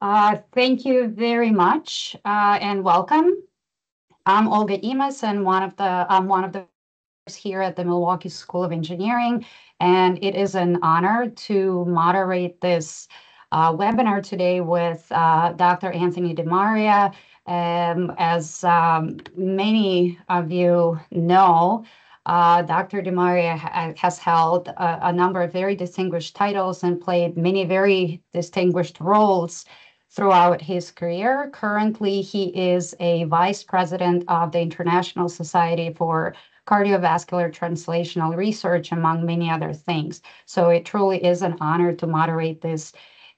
Uh, thank you very much uh, and welcome. I'm Olga Imas and one of the I'm one of the here at the Milwaukee School of Engineering, and it is an honor to moderate this uh, webinar today with uh, Dr. Anthony DeMaria. Um, as um, many of you know, uh, Dr. DeMaria ha has held a, a, number of very distinguished titles and played many very distinguished roles throughout his career. Currently, he is a vice president of the International Society for Cardiovascular Translational Research, among many other things. So it truly is an honor to moderate this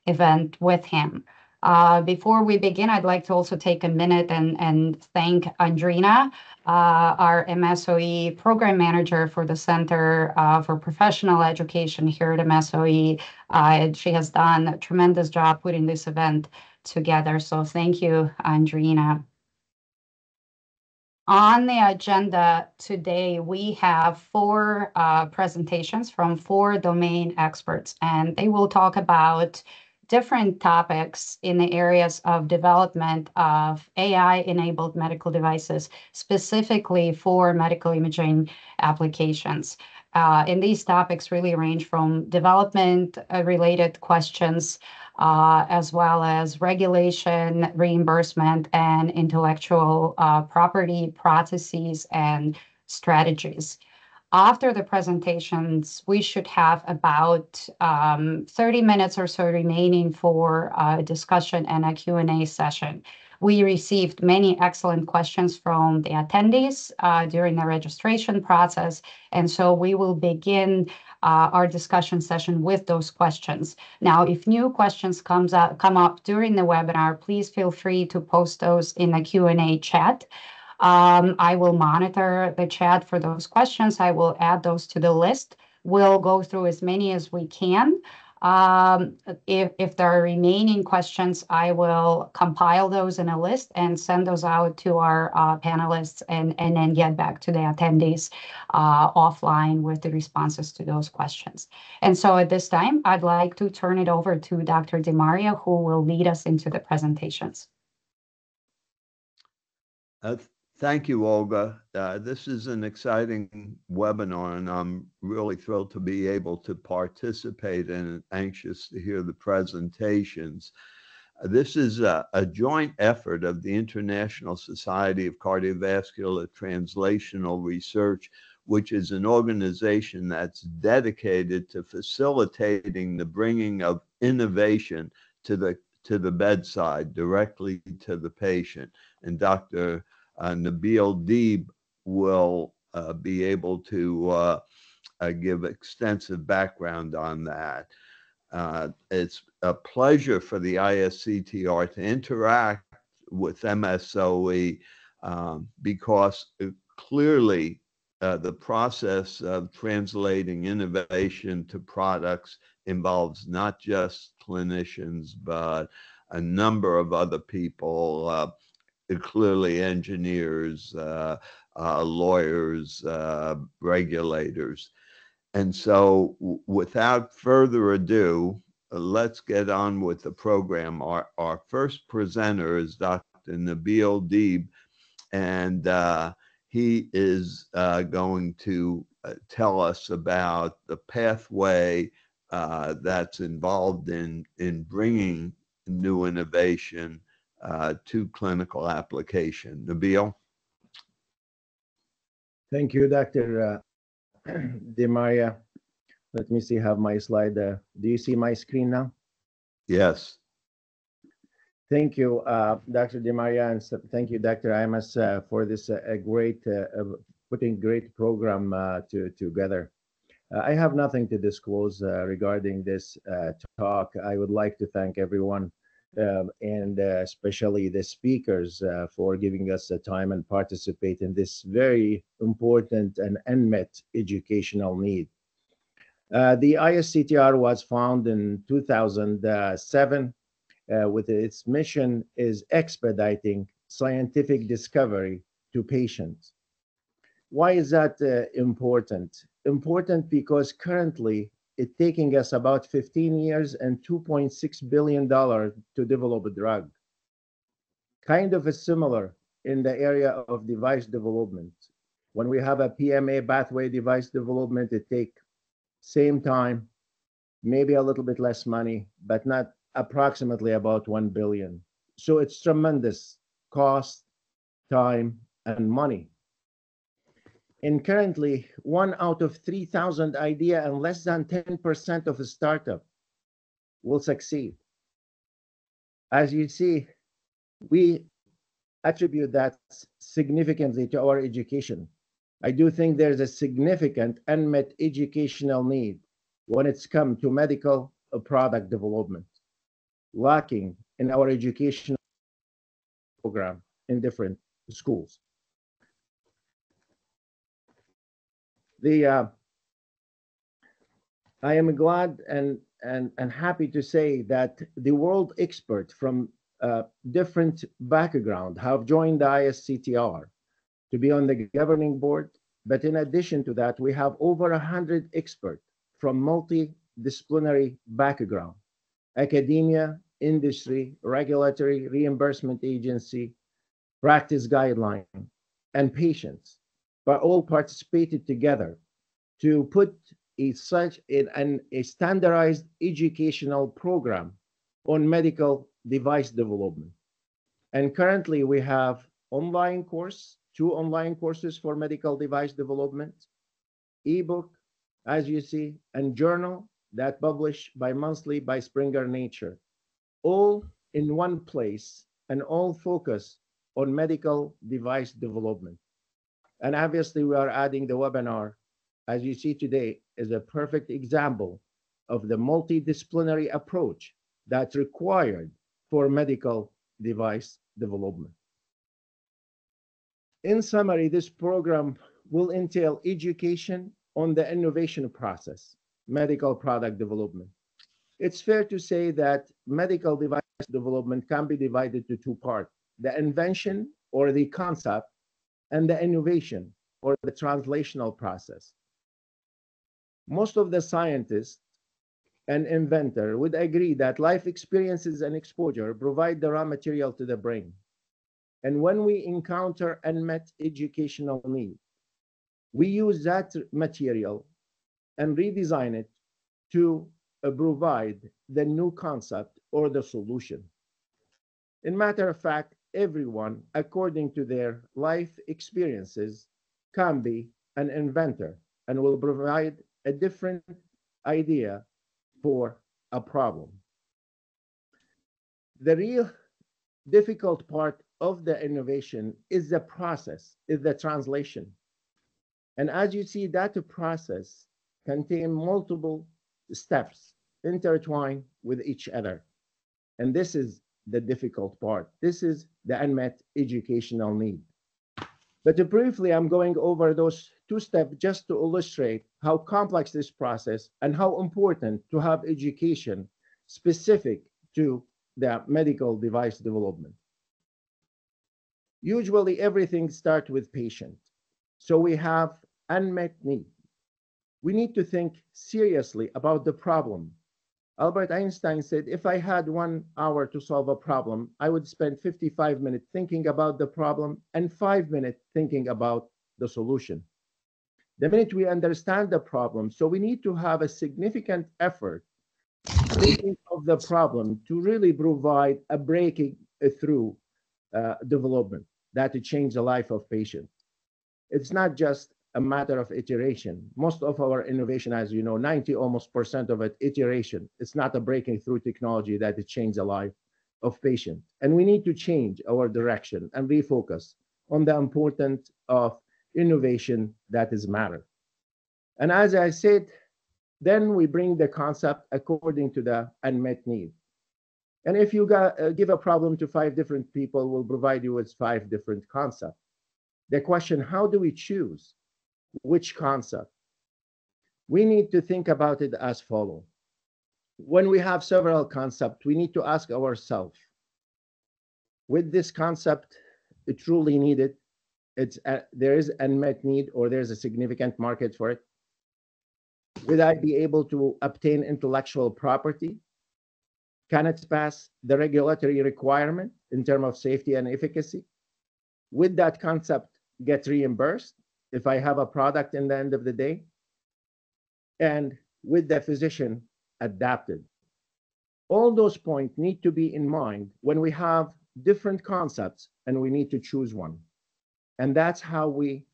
event with him. Uh, before we begin, I'd like to also take a minute and, and thank Andrina, uh, our MSOE program manager for the Center uh, for Professional Education here at MSOE. Uh, she has done a tremendous job putting this event together. So thank you, Andrina. On the agenda today, we have four uh, presentations from four domain experts, and they will talk about different topics in the areas of development of AI-enabled medical devices, specifically for medical imaging applications. Uh, and these topics really range from development-related uh, questions, uh, as well as regulation, reimbursement, and intellectual property processes and strategies after the presentations, we should have about um, 30 minutes or so remaining for a discussion and a Q&A session. We received many excellent questions from the attendees uh, during the registration process, and so we will begin uh, our discussion session with those questions. Now, if new questions comes up, come up during the webinar, please feel free to post those in the Q&A chat. Um, I will monitor the chat for those questions. I will add those to the list. We'll go through as many as we can. Um, if, if there are remaining questions, I will compile those in a list and send those out to our uh, panelists and, and then get back to the attendees uh, offline with the responses to those questions. And so at this time, I'd like to turn it over to Dr. DeMaria, who will lead us into the presentations. Uh, Thank you, Olga. Uh, this is an exciting webinar, and I'm really thrilled to be able to participate and anxious to hear the presentations. Uh, this is a, a, joint effort of the International Society of Cardiovascular Translational Research, which is an organization that's dedicated to facilitating the bringing of innovation to the to the bedside directly to the patient. And Dr uh, Nabil Dib will uh, be able to uh, uh, give extensive background on that. Uh, it's a pleasure for the ISCTR to interact with MSOE um, because clearly uh, the process of translating innovation to products involves not just clinicians, but a number of other people, uh, clearly engineers, uh, uh, lawyers, uh, regulators. And so, without further ado, let's get on with the program. Our, our first presenter is Dr. Nabil Dib, and uh, he is uh, going to uh, tell us about the pathway that's involved in, in bringing new innovation uh, to clinical application. Nabil? Thank you, Dr. Uh, DeMaria. Let me see, have my slide. Uh, do you see my screen now? Yes. Thank you, uh, Dr. DeMaria, and thank you, Dr. Imas, uh, for this uh, a great, uh, putting great program uh, to, together. I have nothing to disclose regarding this talk. I would like to thank everyone um, and uh, especially the speakers uh, for giving us the time and participate in this very important and unmet educational need. Uh, the ISCTR was founded in 2007 uh, with its mission is expediting scientific discovery to patients. Why is that uh, important? Important because currently It's taking us about 15 years and $2.6 billion to develop a drug. Kind of a similar in the area of device development. When we have a PMA pathway device development, it take same time, maybe a little bit less money, but not approximately about 1 billion. So it's tremendous cost, time, and money. And currently, one out of 3,000 idea and less than 10% of a startup will succeed. As you see, we attribute that significantly to our education. I do think there's a significant unmet educational need when it's come to medical uh, product development, lacking in our educational program in different schools. The uh, I am glad and and and happy to say that the world expert from uh, different background have joined the ISCTR to be on the governing board. But in addition to that, we have over 100 experts from multidisciplinary background, academia, industry, regulatory, reimbursement agency, practice guideline, and patients, but all participated together to put a such an, a standardized educational program on medical device development. And currently we have online course, two online courses for medical device development, ebook, as you see, and journal that published by monthly by Springer Nature, all in one place and all focus on medical device development. And obviously we are adding the webinar, as you see today, is a perfect example of the multidisciplinary approach that's required for medical device development. In summary, this program will entail education on the innovation process, medical product development. It's fair to say that medical device development can be divided to two parts, the invention or the concept and the innovation or the translational process. Most of the scientists and inventor would agree that life experiences and exposure provide the raw material to the brain. And when we encounter unmet educational need, we use that material and redesign it to uh, provide the new concept or the solution. In matter of fact, everyone, according to their life experiences, can be an inventor and will provide a different idea for a problem. The real difficult part of the innovation is the process, is the translation. And as you see, that process contain multiple steps intertwined with each other. And this is the difficult part. This is the unmet educational need. But briefly, I'm going over those two steps just to illustrate how complex this process and how important to have education specific to the medical device development. Usually everything starts with patient. So we have unmet need. We need to think seriously about the problem Albert Einstein said, if I had one hour to solve a problem, I would spend 55 minutes thinking about the problem and five minutes thinking about the solution. The minute we understand the problem, so we need to have a significant effort thinking of the problem to really provide a breaking through uh, development that to change the life of patients. It's not just a matter of iteration. Most of our innovation, as you know, 90 almost percent of it, iteration. It's not a breaking through technology that it change the life of patient. And we need to change our direction and refocus on the importance of innovation that is matter. And as I said, then we bring the concept according to the unmet need. And if you got, uh, give a problem to five different people, we'll provide you with five different concepts. The question, how do we choose? Which concept? We need to think about it as follow. When we have several concepts, we need to ask ourselves, with this concept truly needed, it's a, there is unmet need or there's a significant market for it. Will I be able to obtain intellectual property? Can it pass the regulatory requirement in terms of safety and efficacy? Would that concept get reimbursed if I have a product in the end of the day? And with the physician adapted. All those points need to be in mind when we have different concepts and we need to choose one. And that's how we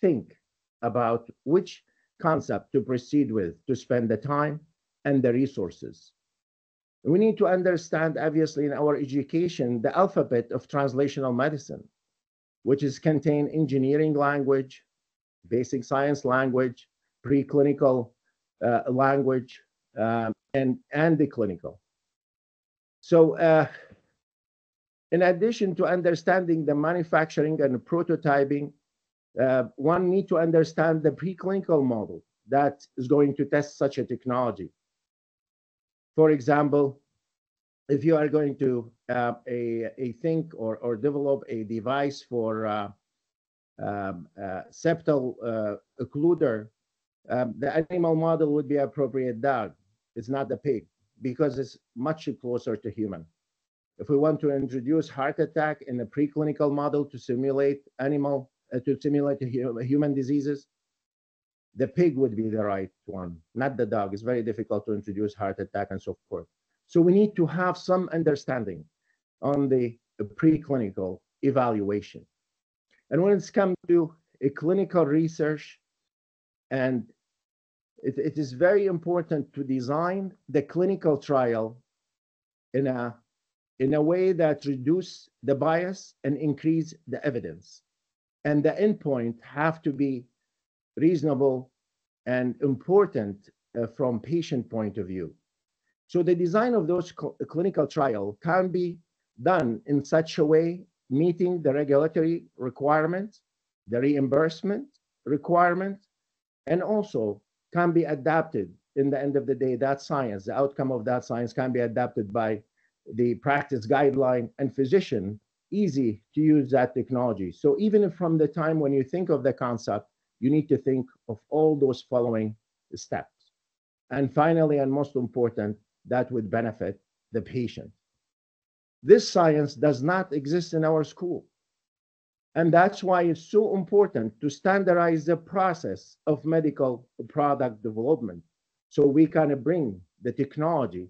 think about which concept to proceed with, to spend the time and the resources. We need to understand, obviously, in our education, the alphabet of translational medicine, which is contain engineering language, basic science language, preclinical uh, language, um, and, and the clinical. So uh, in addition to understanding the manufacturing and prototyping, uh, one need to understand the preclinical model that is going to test such a technology. For example, if you are going to uh, a, a think or, or develop a device for uh, um, uh, septal uh, occluder, um, the animal model would be appropriate dog. It's not the pig because it's much closer to human. If we want to introduce heart attack in a preclinical model to simulate animal, uh, to simulate human diseases, the pig would be the right one, not the dog. It's very difficult to introduce heart attack and so forth. So we need to have some understanding on the preclinical evaluation. And when it's come to a clinical research, and it, it is very important to design the clinical trial in a in a way that reduce the bias and increase the evidence. And the endpoint have to be reasonable and important uh, from patient point of view. So the design of those uh, clinical trial can be done in such a way meeting the regulatory requirements, the reimbursement requirement, and also can be adapted in the end of the day, that science, the outcome of that science can be adapted by the practice guideline and physician easy to use that technology. So even from the time when you think of the concept, you need to think of all those following steps. And finally, and most important, that would benefit the patient. This science does not exist in our school. And that's why it's so important to standardize the process of medical product development so we can bring the technology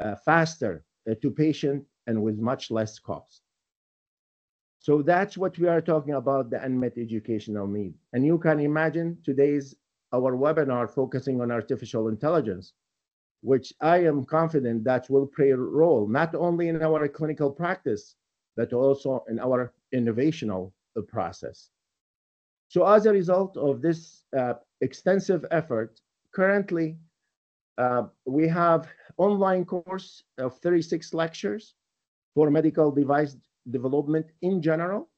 uh, faster uh, to patient and with much less cost. So that's what we are talking about, the unmet educational need. And you can imagine today's our webinar focusing on artificial intelligence, which I am confident that will play a role not only in our clinical practice, but also in our innovational uh, process. So as a result of this uh, extensive effort, currently uh, we have online course of 36 lectures for medical device development in general,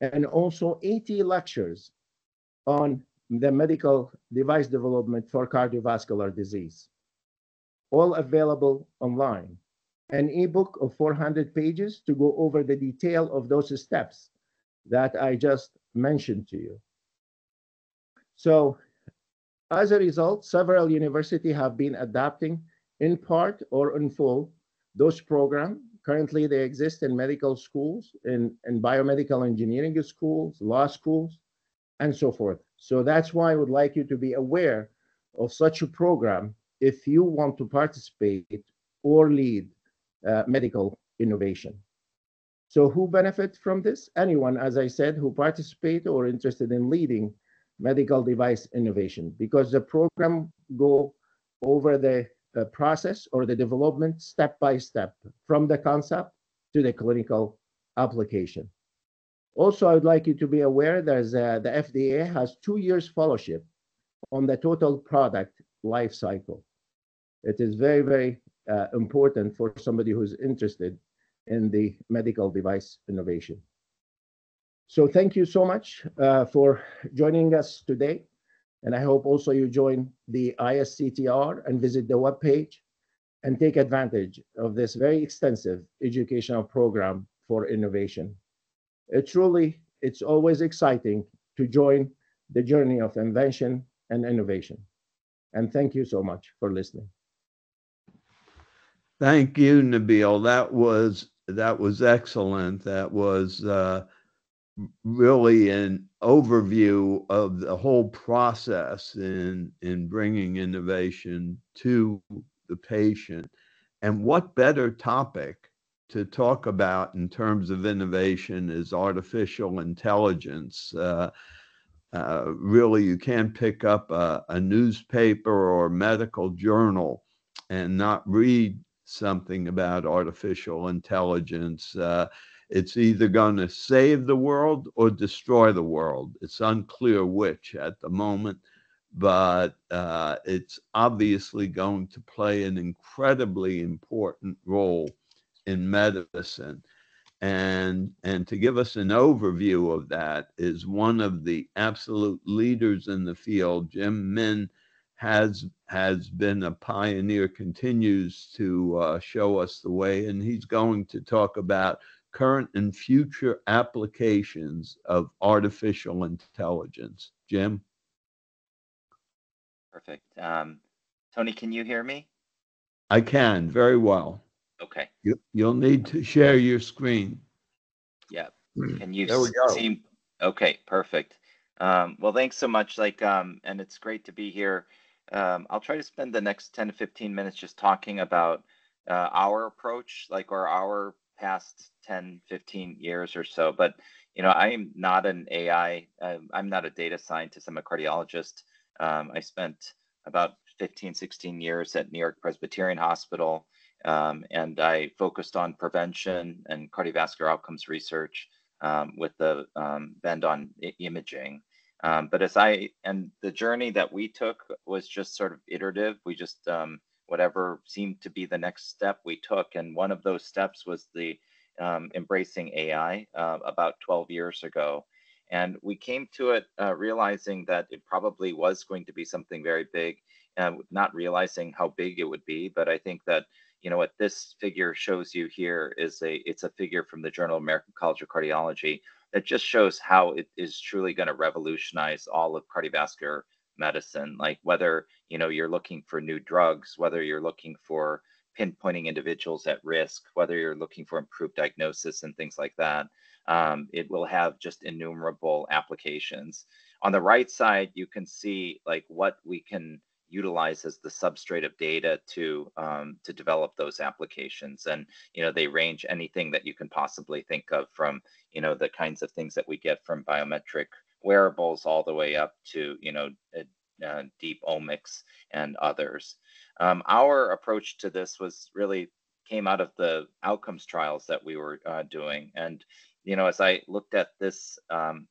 and also 80 lectures on the medical device development for cardiovascular disease, all available online. An ebook of 400 pages to go over the detail of those steps that I just mentioned to you. So as a result, several universities have been adapting in part or in full those programs. Currently, they exist in medical schools, in, in biomedical engineering schools, law schools, and so forth. So that's why I would like you to be aware of such a program if you want to participate or lead uh, medical innovation. So who benefits from this? Anyone, as I said, who participate or interested in leading medical device innovation because the program go over the uh, process or the development step by step from the concept to the clinical application. Also, I would like you to be aware there's uh, the FDA has two years fellowship on the total product life cycle. It is very, very uh, important for somebody who's interested in the medical device innovation. So thank you so much uh, for joining us today. And I hope also you join the ISCTR and visit the webpage and take advantage of this very extensive educational program for innovation. It truly, it's always exciting to join the journey of invention and innovation. And thank you so much for listening. Thank you, Nabil. That was that was excellent. That was uh, really an overview of the whole process in in bringing innovation to the patient. And what better topic to talk about in terms of innovation is artificial intelligence. Uh, uh, really, you can't pick up a, a newspaper or a medical journal and not read something about artificial intelligence. Uh, it's either going to save the world or destroy the world. It's unclear which at the moment, but uh, it's obviously going to play an incredibly important role in medicine. And, and to give us an overview of that is one of the absolute leaders in the field, Jim Min has has been a pioneer, continues to uh, show us the way, and he's going to talk about current and future applications of artificial intelligence. Jim? Perfect. Um, Tony, can you hear me? I can, very well. Okay. You, you'll need to share your screen. Yeah. Can you There we go. see? Okay, perfect. Um, well, thanks so much. Like, um, and it's great to be here. Um, I'll try to spend the next 10 to 15 minutes just talking about uh, our approach, like, or our past 10, 15 years or so. But, you know, I'm not an AI, um, I'm not a data scientist, I'm a cardiologist. Um, I spent about 15, 16 years at New York Presbyterian Hospital, um, and I focused on prevention and cardiovascular outcomes research um, with the um, bend on I- imaging. Um, but as I and the journey that we took was just sort of iterative. We just um, whatever seemed to be the next step we took, and one of those steps was the um, embracing AI uh, about 12 years ago. And we came to it uh, realizing that it probably was going to be something very big, uh, not realizing how big it would be. But I think that you know what this figure shows you here is a it's a figure from the Journal of American College of Cardiology that just shows how it is truly going to revolutionize all of cardiovascular medicine like whether you know you're looking for new drugs whether you're looking for pinpointing individuals at risk whether you're looking for improved diagnosis and things like that um, it will have just innumerable applications. On the right side you can see like what we can utilize as the substrate of data to um, to develop those applications. And you know they range anything that you can possibly think of from you know the kinds of things that we get from biometric wearables all the way up to you know uh, deep omics and others. Um, our approach to this was really came out of the outcomes trials that we were uh, doing. And you know as i looked at this um,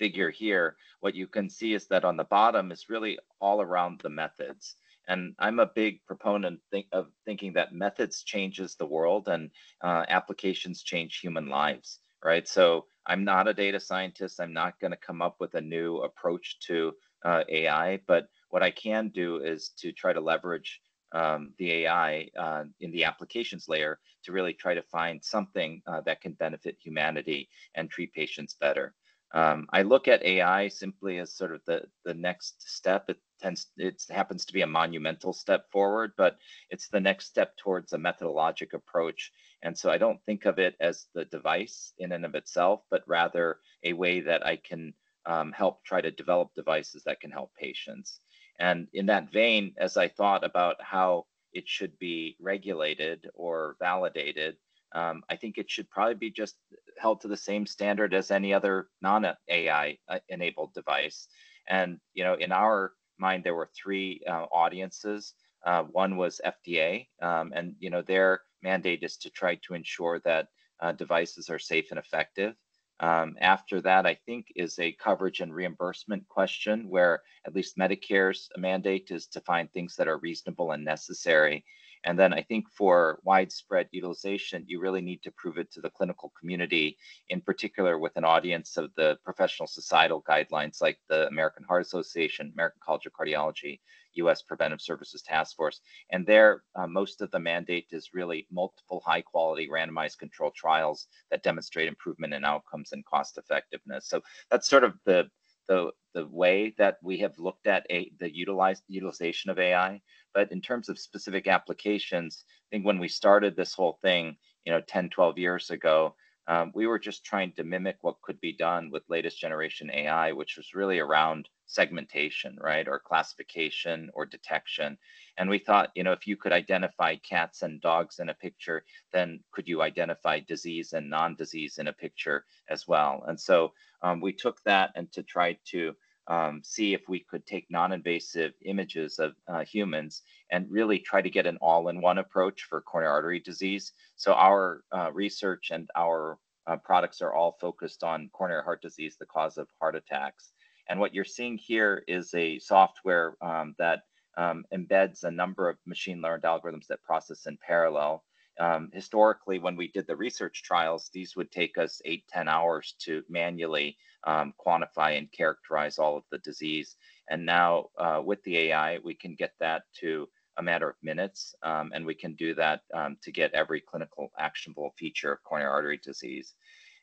figure here, what you can see is that on the bottom is really all around the methods. And I'm a big proponent think of thinking that methods changes the world and uh, applications change human lives, right? So I'm not a data scientist. I'm not going to come up with a new approach to uh, AI, but what I can do is to try to leverage um, the AI uh, in the applications layer to really try to find something uh, that can benefit humanity and treat patients better. Um, I look at AI simply as sort of the the next step. It tends it happens to be a monumental step forward, but it's the next step towards a methodologic approach. And so I don't think of it as the device in and of itself, but rather a way that I can um, help try to develop devices that can help patients. And in that vein, as I thought about how it should be regulated or validated, um, I think it should probably be just held to the same standard as any other non-AI uh, enabled device. And you know, in our mind, there were three uh, audiences. Uh, one was FDA, um, and you know, their mandate is to try to ensure that uh, devices are safe and effective. Um, after that, I think is a coverage and reimbursement question where at least Medicare's mandate is to find things that are reasonable and necessary. And then I think for widespread utilization, you really need to prove it to the clinical community, in particular with an audience of the professional societal guidelines like the American Heart Association, American College of Cardiology, US Preventive Services Task Force. And there, uh, most of the mandate is really multiple high quality randomized control trials that demonstrate improvement in outcomes and cost effectiveness. So that's sort of the the the way that we have looked at a, the utilized utilization of AI. But in terms of specific applications, I think when we started this whole thing, you know, 10, 12 years ago, um, we were just trying to mimic what could be done with latest generation AI, which was really around segmentation, right, or classification or detection. And we thought, you know, if you could identify cats and dogs in a picture, then could you identify disease and non-disease in a picture as well? And so um, we took that and to try to um, see if we could take non-invasive images of uh, humans and really try to get an all-in-one approach for coronary artery disease. So our uh, research and our uh, products are all focused on coronary heart disease, the cause of heart attacks. And what you're seeing here is a software um, that um, embeds a number of machine learned algorithms that process in parallel. Um, historically, when we did the research trials, these would take us eight, 10 hours to manually um, quantify and characterize all of the disease. And now uh, with the AI, we can get that to a matter of minutes, um, and we can do that um, to get every clinical actionable feature of coronary artery disease.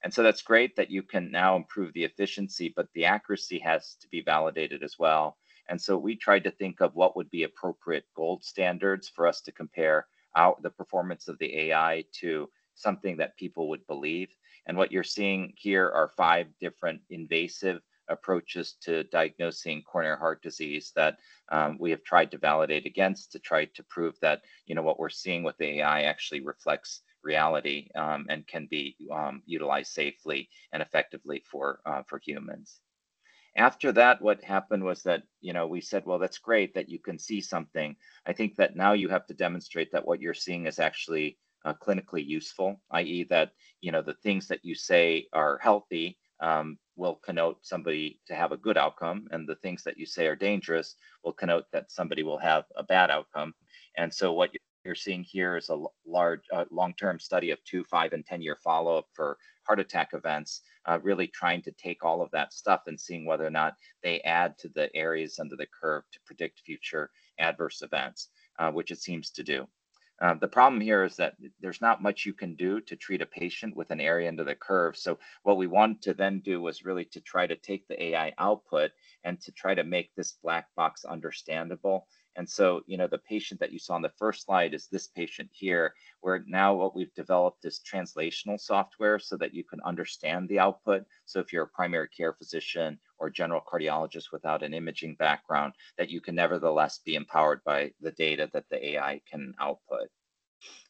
And so that's great that you can now improve the efficiency, but the accuracy has to be validated as well. And so we tried to think of what would be appropriate gold standards for us to compare out the performance of the AI to something that people would believe. And what you're seeing here are five different invasive approaches to diagnosing coronary heart disease that um, we have tried to validate against to try to prove that you know what we're seeing with the AI actually reflects reality um, and can be um, utilized safely and effectively for uh, for humans. After that, what happened was that you know we said, well, that's great that you can see something. I think that now you have to demonstrate that what you're seeing is actually uh, clinically useful, i.e., that you know the things that you say are healthy um, will connote somebody to have a good outcome, and the things that you say are dangerous will connote that somebody will have a bad outcome. And so, what you're seeing here is a large, uh, long-term study of two, five, and ten-year follow-up for heart attack events, uh, really trying to take all of that stuff and seeing whether or not they add to the areas under the curve to predict future adverse events, uh, which it seems to do. Uh, the problem here is that there's not much you can do to treat a patient with an area under the curve. So what we wanted to then do was really to try to take the AI output and to try to make this black box understandable and so, you know, the patient that you saw on the first slide is this patient here, where now what we've developed is translational software so that you can understand the output. So if you're a primary care physician or general cardiologist without an imaging background, that you can nevertheless be empowered by the data that the AI can output.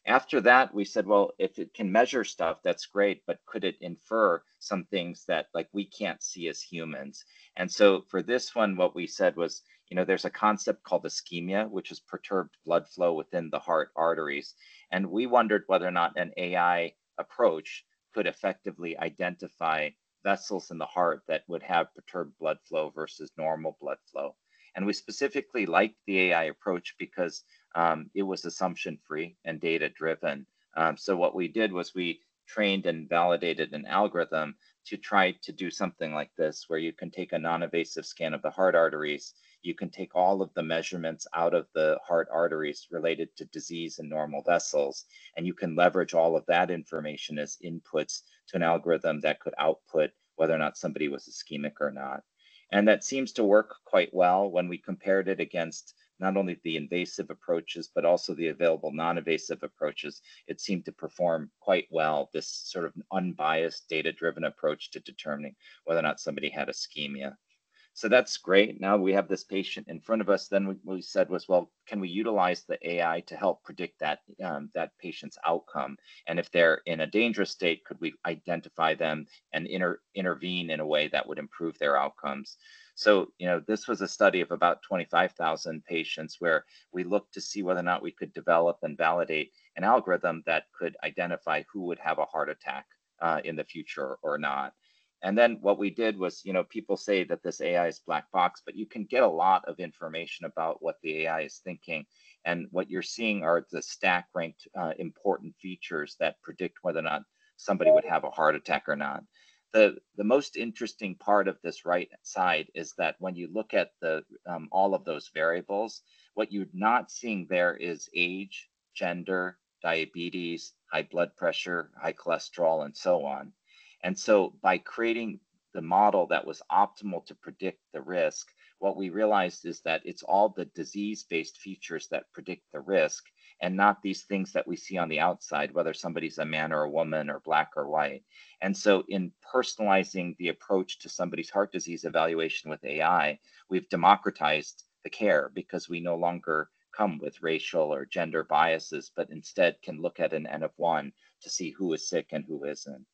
After that, we said, well, if it can measure stuff, that's great, but could it infer some things that like we can't see as humans? And so for this one, what we said was, you know, there's a concept called ischemia, which is perturbed blood flow within the heart arteries. And we wondered whether or not an AI approach could effectively identify vessels in the heart that would have perturbed blood flow versus normal blood flow. And we specifically liked the AI approach because um, it was assumption free and data driven. Um, so what we did was we trained and validated an algorithm to try to do something like this, where you can take a non-invasive scan of the heart arteries you can take all of the measurements out of the heart arteries related to disease and normal vessels, and you can leverage all of that information as inputs to an algorithm that could output whether or not somebody was ischemic or not. And that seems to work quite well when we compared it against not only the invasive approaches, but also the available non-invasive approaches. It seemed to perform quite well, this sort of unbiased data-driven approach to determining whether or not somebody had ischemia. So that's great. Now we have this patient in front of us. Then what we said was, well, can we utilize the AI to help predict that um, that patient's outcome? And if they're in a dangerous state, could we identify them and inter intervene in a way that would improve their outcomes? So, you know, this was a study of about 25,000 patients where we looked to see whether or not we could develop and validate an algorithm that could identify who would have a heart attack uh, in the future or not. And then what we did was, you know, people say that this AI is black box, but you can get a lot of information about what the AI is thinking. And what you're seeing are the stack ranked uh, important features that predict whether or not somebody would have a heart attack or not. The, the most interesting part of this right side is that when you look at the um, all of those variables, what you're not seeing there is age, gender, diabetes, high blood pressure, high cholesterol, and so on. And so by creating the model that was optimal to predict the risk, what we realized is that it's all the disease-based features that predict the risk and not these things that we see on the outside, whether somebody's a man or a woman or black or white. And so in personalizing the approach to somebody's heart disease evaluation with AI, we've democratized the care because we no longer come with racial or gender biases, but instead can look at an N of one to see who is sick and who isn't.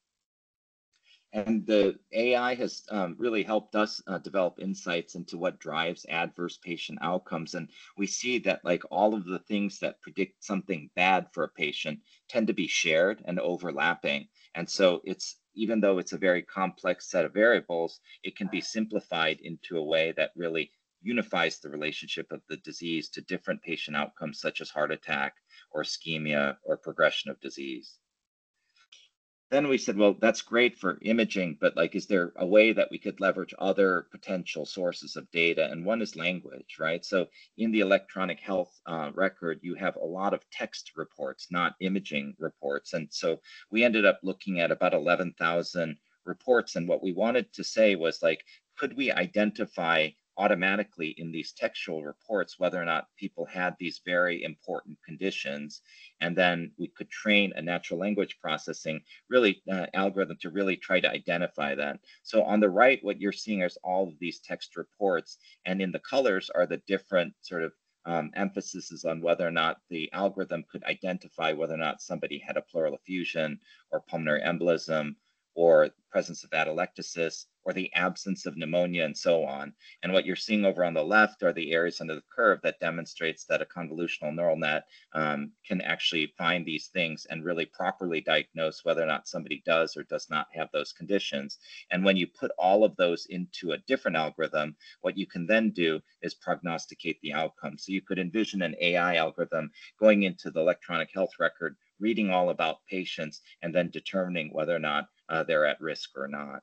And the AI has um, really helped us uh, develop insights into what drives adverse patient outcomes. And we see that like all of the things that predict something bad for a patient tend to be shared and overlapping. And so it's even though it's a very complex set of variables, it can be simplified into a way that really unifies the relationship of the disease to different patient outcomes such as heart attack or ischemia or progression of disease then we said, well, that's great for imaging, but like, is there a way that we could leverage other potential sources of data? And one is language, right? So in the electronic health uh, record, you have a lot of text reports, not imaging reports. And so we ended up looking at about 11,000 reports. And what we wanted to say was like, could we identify automatically in these textual reports whether or not people had these very important conditions. And then we could train a natural language processing really uh, algorithm to really try to identify that. So on the right, what you're seeing is all of these text reports. And in the colors are the different sort of um, emphasis is on whether or not the algorithm could identify whether or not somebody had a pleural effusion or pulmonary embolism or presence of atelectasis or the absence of pneumonia and so on. And what you're seeing over on the left are the areas under the curve that demonstrates that a convolutional neural net um, can actually find these things and really properly diagnose whether or not somebody does or does not have those conditions. And when you put all of those into a different algorithm, what you can then do is prognosticate the outcome. So you could envision an AI algorithm going into the electronic health record, reading all about patients, and then determining whether or not uh, they're at risk or not.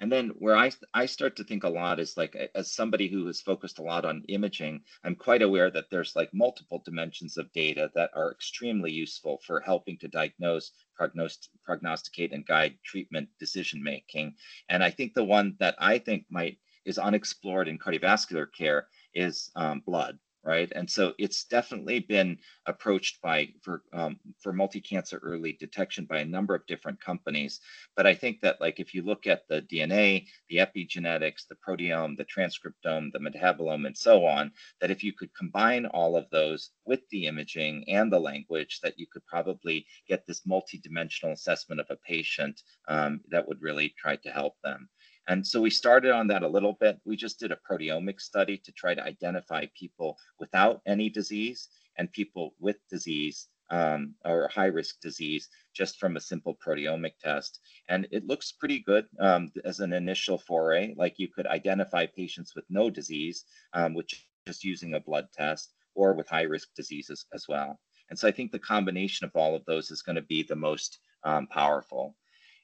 And then where I, I start to think a lot is like, as somebody who has focused a lot on imaging, I'm quite aware that there's like multiple dimensions of data that are extremely useful for helping to diagnose, prognost- prognosticate, and guide treatment decision making. And I think the one that I think might is unexplored in cardiovascular care is um, blood right? And so it's definitely been approached by for um, for multi-cancer early detection by a number of different companies. But I think that like if you look at the DNA, the epigenetics, the proteome, the transcriptome, the metabolome, and so on, that if you could combine all of those with the imaging and the language, that you could probably get this multi-dimensional assessment of a patient um, that would really try to help them. And so we started on that a little bit. We just did a proteomic study to try to identify people without any disease and people with disease um, or high risk disease just from a simple proteomic test. And it looks pretty good um, as an initial foray. Like you could identify patients with no disease, um, which just using a blood test, or with high risk diseases as well. And so I think the combination of all of those is going to be the most um, powerful.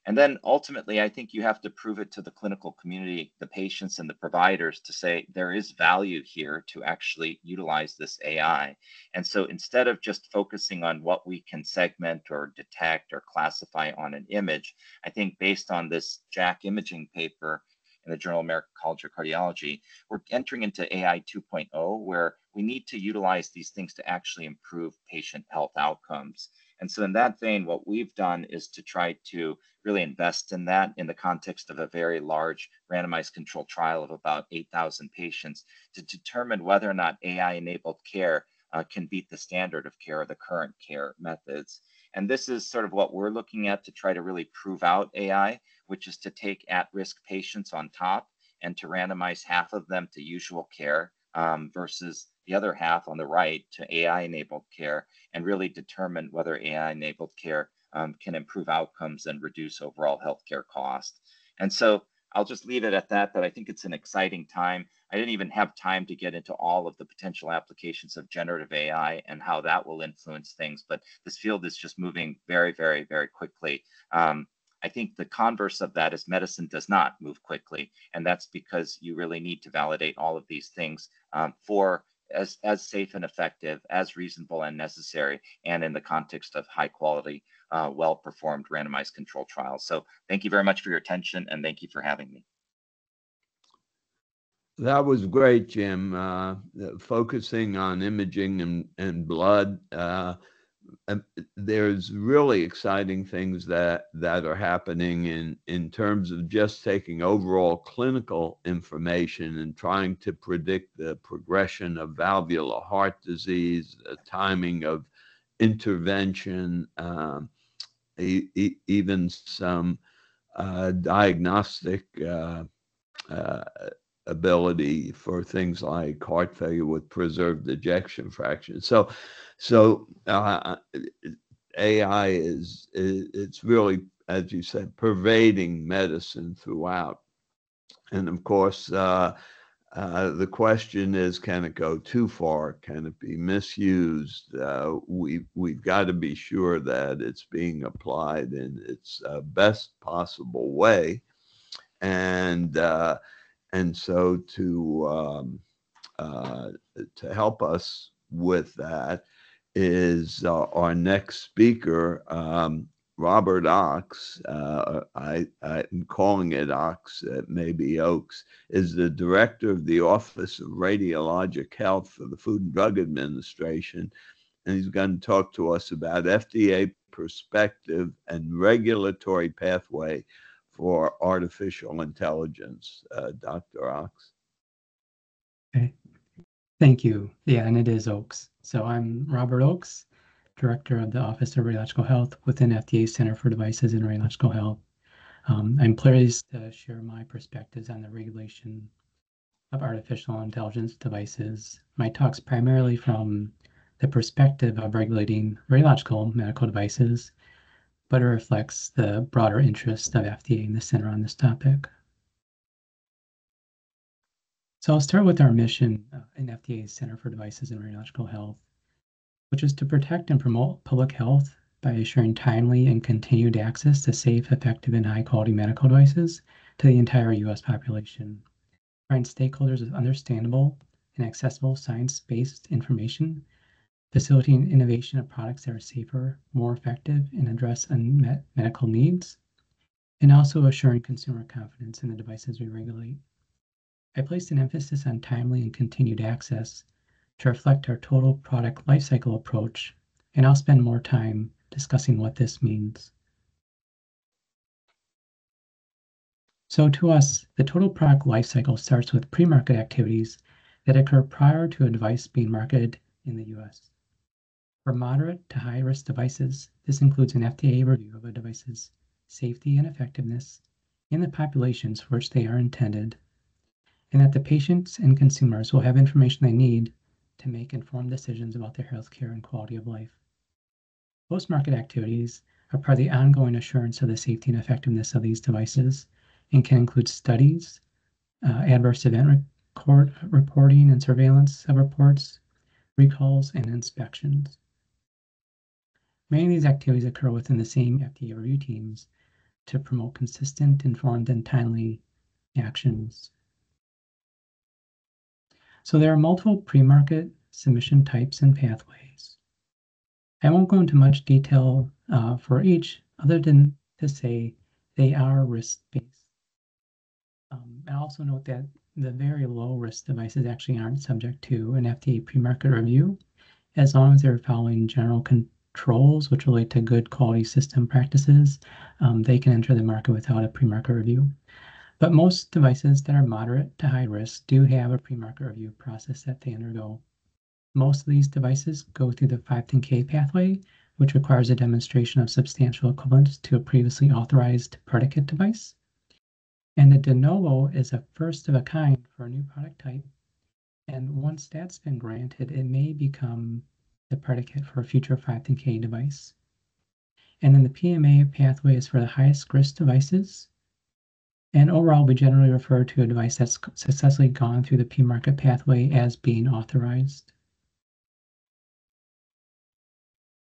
And then ultimately, I think you have to prove it to the clinical community, the patients and the providers to say there is value here to actually utilize this AI. And so instead of just focusing on what we can segment or detect or classify on an image, I think based on this JACC imaging paper in the Journal of American College of Cardiology, we're entering into AI 2.0 where we need to utilize these things to actually improve patient health outcomes. And so, in that vein, what we've done is to try to really invest in that in the context of a very large randomized controlled trial of about 8,000 patients to determine whether or not AI enabled care uh, can beat the standard of care or the current care methods. And this is sort of what we're looking at to try to really prove out AI, which is to take at risk patients on top and to randomize half of them to usual care um, versus the other half on the right to AI enabled care and really determine whether AI enabled care um, can improve outcomes and reduce overall healthcare costs. And so I'll just leave it at that, that I think it's an exciting time. I didn't even have time to get into all of the potential applications of generative AI and how that will influence things, but this field is just moving very, very, very quickly. Um, I think the converse of that is medicine does not move quickly. And that's because you really need to validate all of these things um, for as, as safe and effective, as reasonable and necessary, and in the context of high quality uh, well-performed randomized control trials. So thank you very much for your attention and thank you for having me. That was great, Jim. Uh, focusing on imaging and, and blood. Uh, there's really exciting things that that are happening in in terms of just taking overall clinical information and trying to predict the progression of valvular heart disease, the timing of intervention, um, e- e- even some uh, diagnostic uh, uh, ability for things like heart failure with preserved ejection fraction. So, so uh, AI is, is it's really, as you said, pervading medicine throughout. And of course, uh, uh, the question is, can it go too far? Can it be misused? Uh, we we've got to be sure that it's being applied in its uh, best possible way, and uh, and so to um, uh, to help us with that is our next speaker, um, Robert Ochs, uh, I, I'm calling it Ochs, it may be Oaks, is the director of the Office of Radiologic Health for the Food and Drug Administration. And he's going to talk to us about FDA perspective and regulatory pathway for artificial intelligence. Uh, Dr. Ochs. Okay. Thank you. Yeah, and it is Oaks. So I'm Robert Ochs. Director of the Office of Radiological Health within FDA Center for Devices in Radiological Health. Um, I'm pleased to share my perspectives on the regulation of artificial intelligence devices. My talk's primarily from the perspective of regulating radiological medical devices, but it reflects the broader interest of FDA and the center on this topic. So I'll start with our mission uh, in FDA's Center for Devices and Radiological Health which is to protect and promote public health by assuring timely and continued access to safe, effective, and high quality medical devices to the entire U.S. population. Provide stakeholders with understandable and accessible science based information, facilitating innovation of products that are safer, more effective, and address unmet medical needs, and also assuring consumer confidence in the devices we regulate. I placed an emphasis on timely and continued access to reflect our total product lifecycle approach, and I'll spend more time discussing what this means. So to us, the total product lifecycle starts with pre-market activities that occur prior to a device being marketed in the US. For moderate to high risk devices, this includes an FDA review of a device's safety and effectiveness in the populations for which they are intended, and that the patients and consumers will have information they need to make informed decisions about their health care and quality of life. Post-market activities are part of the ongoing assurance of the safety and effectiveness of these devices and can include studies, uh, adverse event reporting and surveillance of reports, recalls, and inspections. Many of these activities occur within the same FDA review teams to promote consistent, informed, and timely actions so there are multiple pre-market submission types and pathways. I won't go into much detail uh, for each other than to say they are risk-based. Um, I also note that the very low risk devices actually aren't subject to an FDA pre-market review as long as they're following general controls which relate to good quality system practices, um, they can enter the market without a pre-market review. But most devices that are moderate to high risk do have a pre-market review process that they undergo. Most of these devices go through the 510K pathway, which requires a demonstration of substantial equivalence to a previously authorized predicate device. And the de novo is a first of a kind for a new product type. And once that's been granted, it may become the predicate for a future 510K device. And then the PMA pathway is for the highest risk devices, and overall, we generally refer to a device that's successfully gone through the pre-market pathway as being authorized.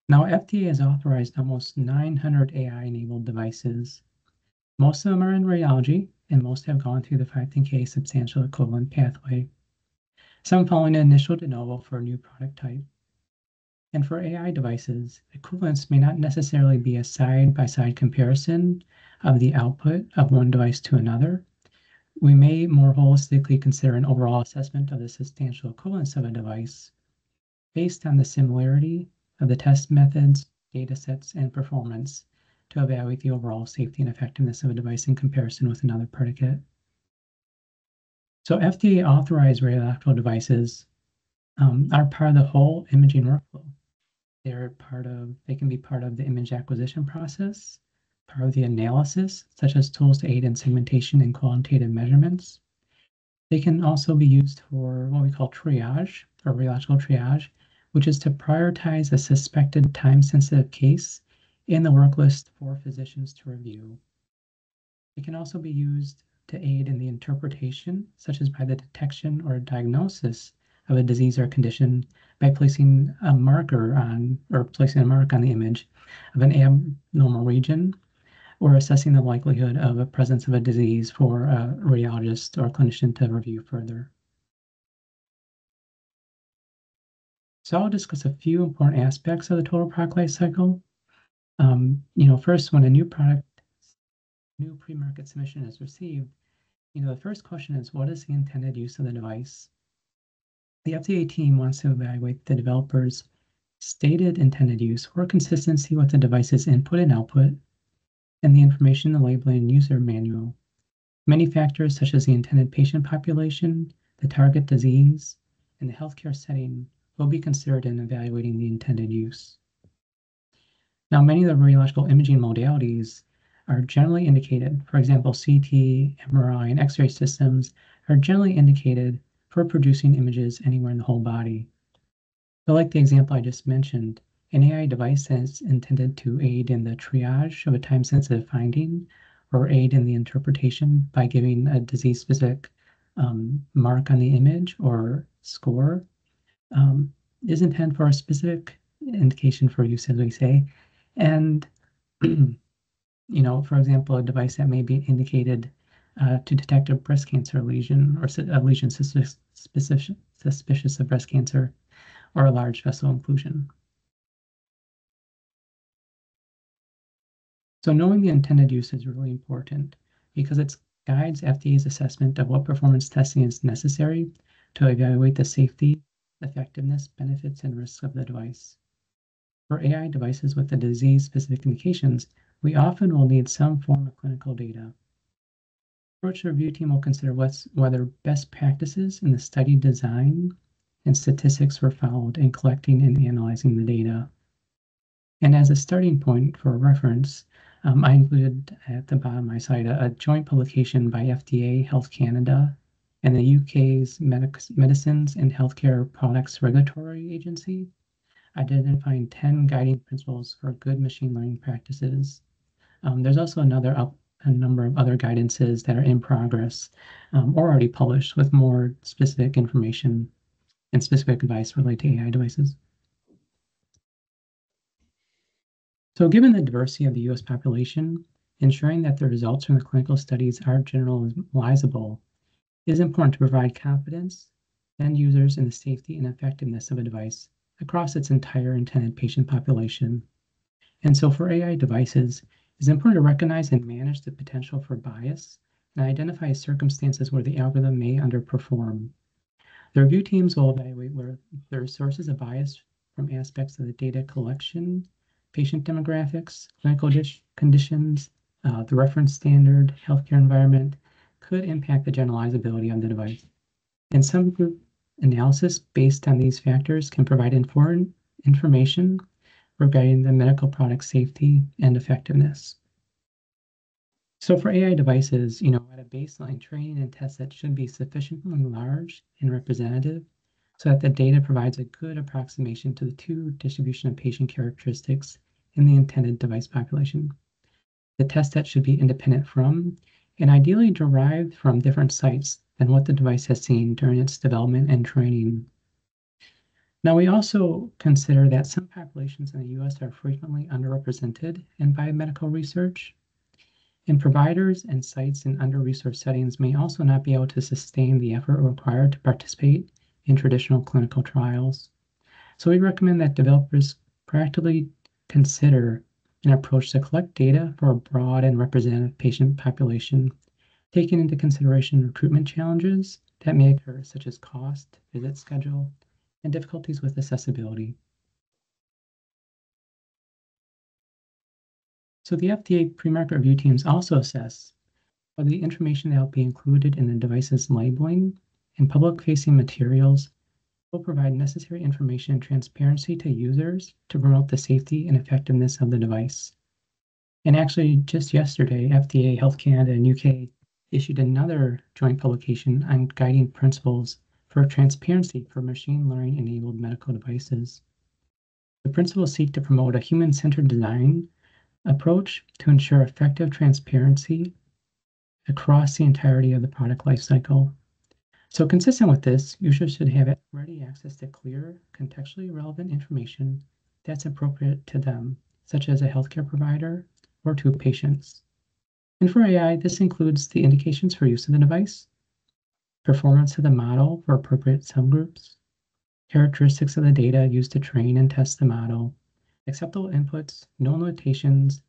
Now, FDA has authorized almost 900 AI-enabled devices. Most of them are in radiology, and most have gone through the 510K substantial equivalent pathway. Some following an initial de novo for a new product type. And for AI devices, equivalence may not necessarily be a side-by-side comparison of the output of one device to another. We may more holistically consider an overall assessment of the substantial equivalence of a device based on the similarity of the test methods, data sets, and performance to evaluate the overall safety and effectiveness of a device in comparison with another predicate. So FDA authorized radioactive devices um, are part of the whole imaging workflow. They're part of, they can be part of the image acquisition process, part of the analysis, such as tools to aid in segmentation and quantitative measurements. They can also be used for what we call triage or radiological triage, which is to prioritize a suspected time-sensitive case in the work list for physicians to review. It can also be used to aid in the interpretation, such as by the detection or diagnosis of a disease or condition by placing a marker on or placing a mark on the image of an abnormal region or assessing the likelihood of a presence of a disease for a radiologist or clinician to review further. So I'll discuss a few important aspects of the total product life cycle. Um, you know, first, when a new product, new pre-market submission is received, you know, the first question is, what is the intended use of the device? The FDA team wants to evaluate the developer's stated intended use or consistency with the device's input and output, and the information in the labeling and user manual. Many factors such as the intended patient population, the target disease, and the healthcare setting will be considered in evaluating the intended use. Now, many of the radiological imaging modalities are generally indicated, for example, CT, MRI, and X-ray systems are generally indicated for producing images anywhere in the whole body. But like the example I just mentioned, an AI device that's intended to aid in the triage of a time-sensitive finding or aid in the interpretation by giving a disease-specific um, mark on the image or score um, is intended for a specific indication for use, as we say. And, you know, for example, a device that may be indicated uh, to detect a breast cancer lesion or a lesion suspicious, suspicious of breast cancer or a large vessel occlusion. So knowing the intended use is really important because it guides FDA's assessment of what performance testing is necessary to evaluate the safety, effectiveness, benefits, and risks of the device. For AI devices with the disease-specific indications, we often will need some form of clinical data approach review team will consider what's whether best practices in the study design and statistics were followed in collecting and analyzing the data. And as a starting point for reference, um, I included at the bottom of my a, a, joint publication by FDA, Health Canada, and the UK's Medic Medicines and Healthcare Products Regulatory Agency, identifying 10 guiding principles for good machine learning practices. Um, there's also another up, a number of other guidances that are in progress um, or already published with more specific information and specific advice related to AI devices. So given the diversity of the US population, ensuring that the results from the clinical studies are generalizable is important to provide confidence and users in the safety and effectiveness of a device across its entire intended patient population. And so for AI devices, it's important to recognize and manage the potential for bias and identify circumstances where the algorithm may underperform. The review teams will evaluate where there are sources of bias from aspects of the data collection, patient demographics, clinical conditions, uh, the reference standard, healthcare environment could impact the generalizability of the device. And some group analysis based on these factors can provide important information regarding the medical product safety and effectiveness. So for AI devices, you know, at a baseline, training and test set should be sufficiently large and representative so that the data provides a good approximation to the true distribution of patient characteristics in the intended device population. The test set should be independent from and ideally derived from different sites than what the device has seen during its development and training now, we also consider that some populations in the US are frequently underrepresented in biomedical research, and providers and sites in under-resourced settings may also not be able to sustain the effort required to participate in traditional clinical trials. So we recommend that developers practically consider an approach to collect data for a broad and representative patient population, taking into consideration recruitment challenges that may occur, such as cost, visit schedule, and difficulties with accessibility. So the FDA pre-market review teams also assess whether the information that will be included in the device's labeling and public-facing materials will provide necessary information and transparency to users to promote the safety and effectiveness of the device. And actually, just yesterday, FDA, Health Canada, and UK issued another joint publication on guiding principles for transparency for machine learning enabled medical devices. The principles seek to promote a human centered design approach to ensure effective transparency across the entirety of the product lifecycle. So consistent with this, users should have ready access to clear, contextually relevant information that's appropriate to them, such as a healthcare provider or to patients. And for AI, this includes the indications for use of the device, performance of the model for appropriate subgroups, characteristics of the data used to train and test the model, acceptable inputs, known limitations,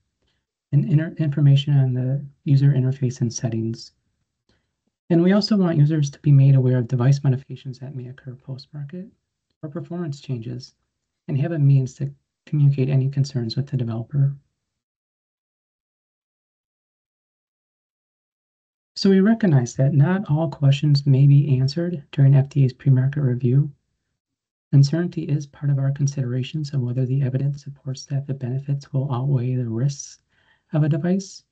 and information on the user interface and settings. And we also want users to be made aware of device modifications that may occur post-market or performance changes and have a means to communicate any concerns with the developer. So we recognize that not all questions may be answered during FDA's pre-market review. Uncertainty is part of our considerations of whether the evidence supports that the benefits will outweigh the risks of a device.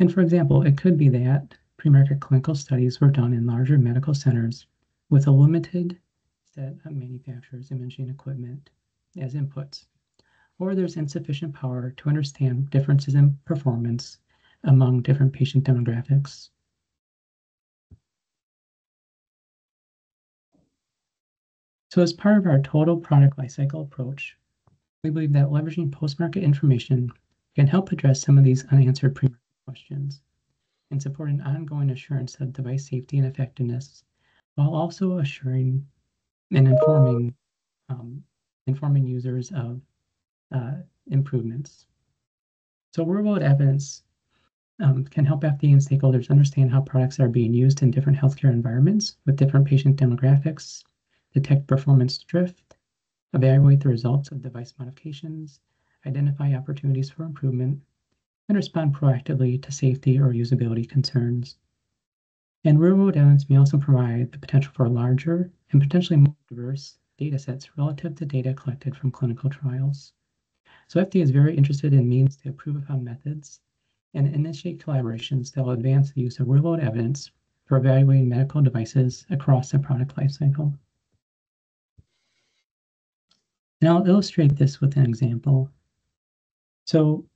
And for example, it could be that pre-market clinical studies were done in larger medical centers with a limited set of manufacturers' imaging equipment as inputs, or there's insufficient power to understand differences in performance among different patient demographics. So as part of our total product lifecycle approach, we believe that leveraging post-market information can help address some of these unanswered pre-market questions and support an ongoing assurance of device safety and effectiveness, while also assuring and informing um, informing users of uh, improvements. So real-world evidence um, can help FDA and stakeholders understand how products are being used in different healthcare environments with different patient demographics, detect performance drift, evaluate the results of device modifications, identify opportunities for improvement, and respond proactively to safety or usability concerns. And real-world evidence may also provide the potential for larger and potentially more diverse data sets relative to data collected from clinical trials. So FDA is very interested in means to improve upon methods and initiate collaborations that will advance the use of real-world evidence for evaluating medical devices across the product lifecycle. And I'll illustrate this with an example. So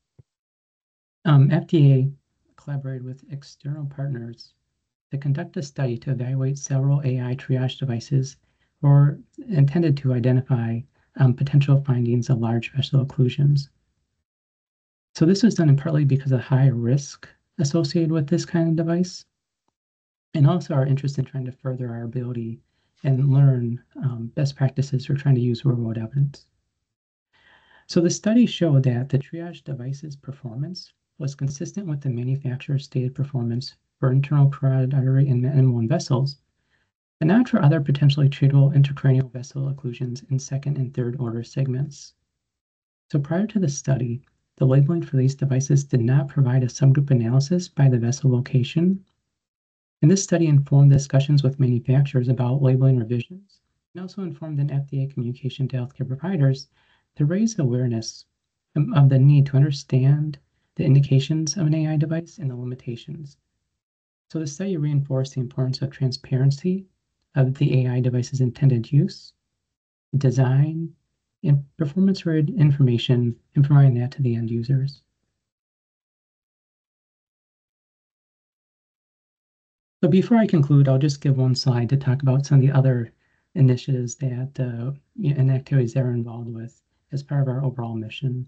um, FDA collaborated with external partners to conduct a study to evaluate several AI triage devices or intended to identify um, potential findings of large vessel occlusions. So this was done in partly because of high risk associated with this kind of device, and also our interest in trying to further our ability and learn um, best practices for trying to use real-world evidence. So the study showed that the triage device's performance was consistent with the manufacturer's stated performance for internal carotid artery and M1 vessels, but not for other potentially treatable intracranial vessel occlusions in second and third order segments. So prior to the study, the labeling for these devices did not provide a subgroup analysis by the vessel location. And this study informed discussions with manufacturers about labeling revisions and also informed an FDA communication to healthcare providers to raise awareness of the need to understand the indications of an AI device and the limitations. So the study reinforced the importance of transparency of the AI device's intended use, design, and performance-related information, and providing that to the end users. So before I conclude, I'll just give one slide to talk about some of the other initiatives that uh, and activities that are involved with as part of our overall mission.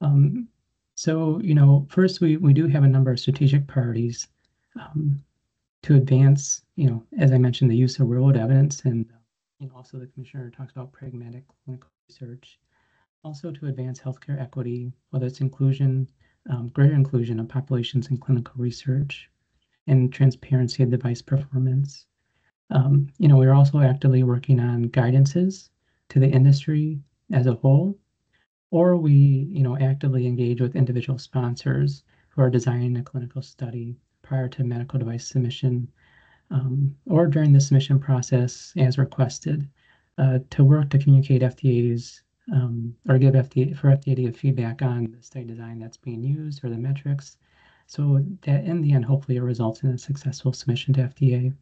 Um, so, you know, first we, we do have a number of strategic priorities um, to advance, you know, as I mentioned, the use of real world evidence and you know, also the commissioner talks about pragmatic clinical research, also to advance healthcare equity, whether it's inclusion, um, greater inclusion of populations in clinical research, and transparency of device performance. Um, you know, we're also actively working on guidances to the industry as a whole, or we, you know, actively engage with individual sponsors who are designing a clinical study prior to medical device submission um, or during the submission process as requested uh, to work to communicate FDA's um, or give FDA for FDA to give feedback on the study design that's being used or the metrics. So that in the end, hopefully it results in a successful submission to FDA.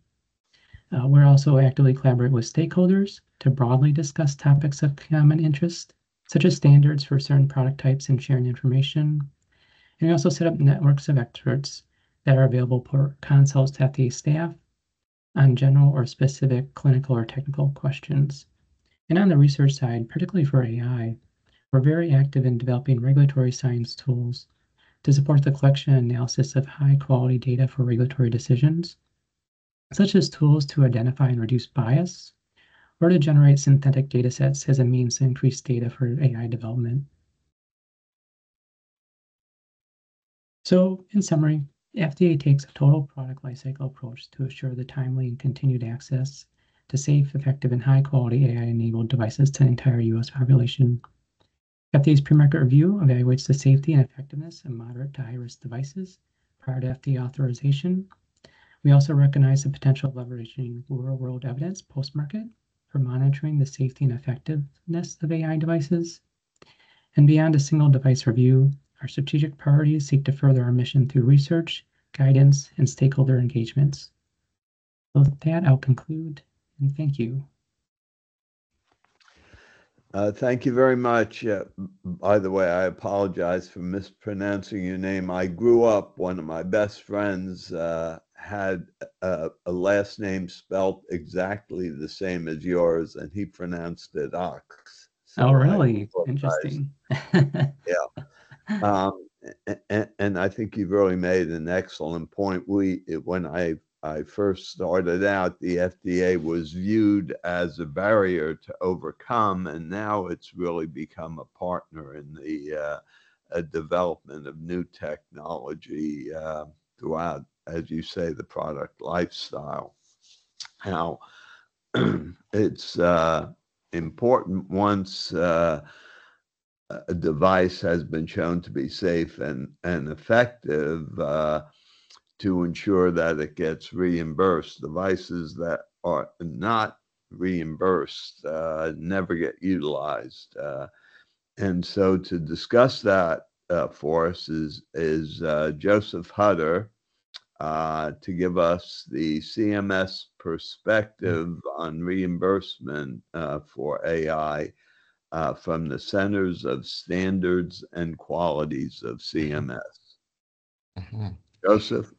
Uh, we're also actively collaborate with stakeholders to broadly discuss topics of common interest, such as standards for certain product types and sharing information. And we also set up networks of experts that are available for consults to FDA staff on general or specific clinical or technical questions. And on the research side, particularly for AI, we're very active in developing regulatory science tools to support the collection and analysis of high quality data for regulatory decisions, such as tools to identify and reduce bias, or to generate synthetic data sets as a means to increase data for AI development. So in summary, FDA takes a total product lifecycle approach to assure the timely and continued access to safe, effective, and high-quality AI-enabled devices to the entire U.S. population. FDA's pre-market review evaluates the safety and effectiveness of moderate to high-risk devices prior to FDA authorization. We also recognize the potential of leveraging real-world evidence post-market for monitoring the safety and effectiveness of AI devices. And beyond a single device review, our strategic priorities seek to further our mission through research, guidance, and stakeholder engagements. With that, I'll conclude and thank you. Uh, thank you very much. Uh, by the way, I apologize for mispronouncing your name. I grew up, one of my best friends uh, had a, a, last name spelt exactly the same as yours, and he pronounced it Ox. So oh, really? Interesting. yeah. Um, and, and, I think you've really made an excellent point. We, when I I first started out, the FDA was viewed as a barrier to overcome, and now it's really become a partner in the uh, development of new technology uh, throughout, as you say, the product lifestyle. Now, it's uh, important once uh, a device has been shown to be safe and, and effective uh, to ensure that it gets reimbursed. Devices that are not reimbursed uh, never get utilized. Uh, and so to discuss that uh, for us is, is uh, Joseph Hutter uh, to give us the CMS perspective on reimbursement uh, for AI. Uh, from the Centers of Standards and Qualities of CMS. Mm-hmm. Joseph?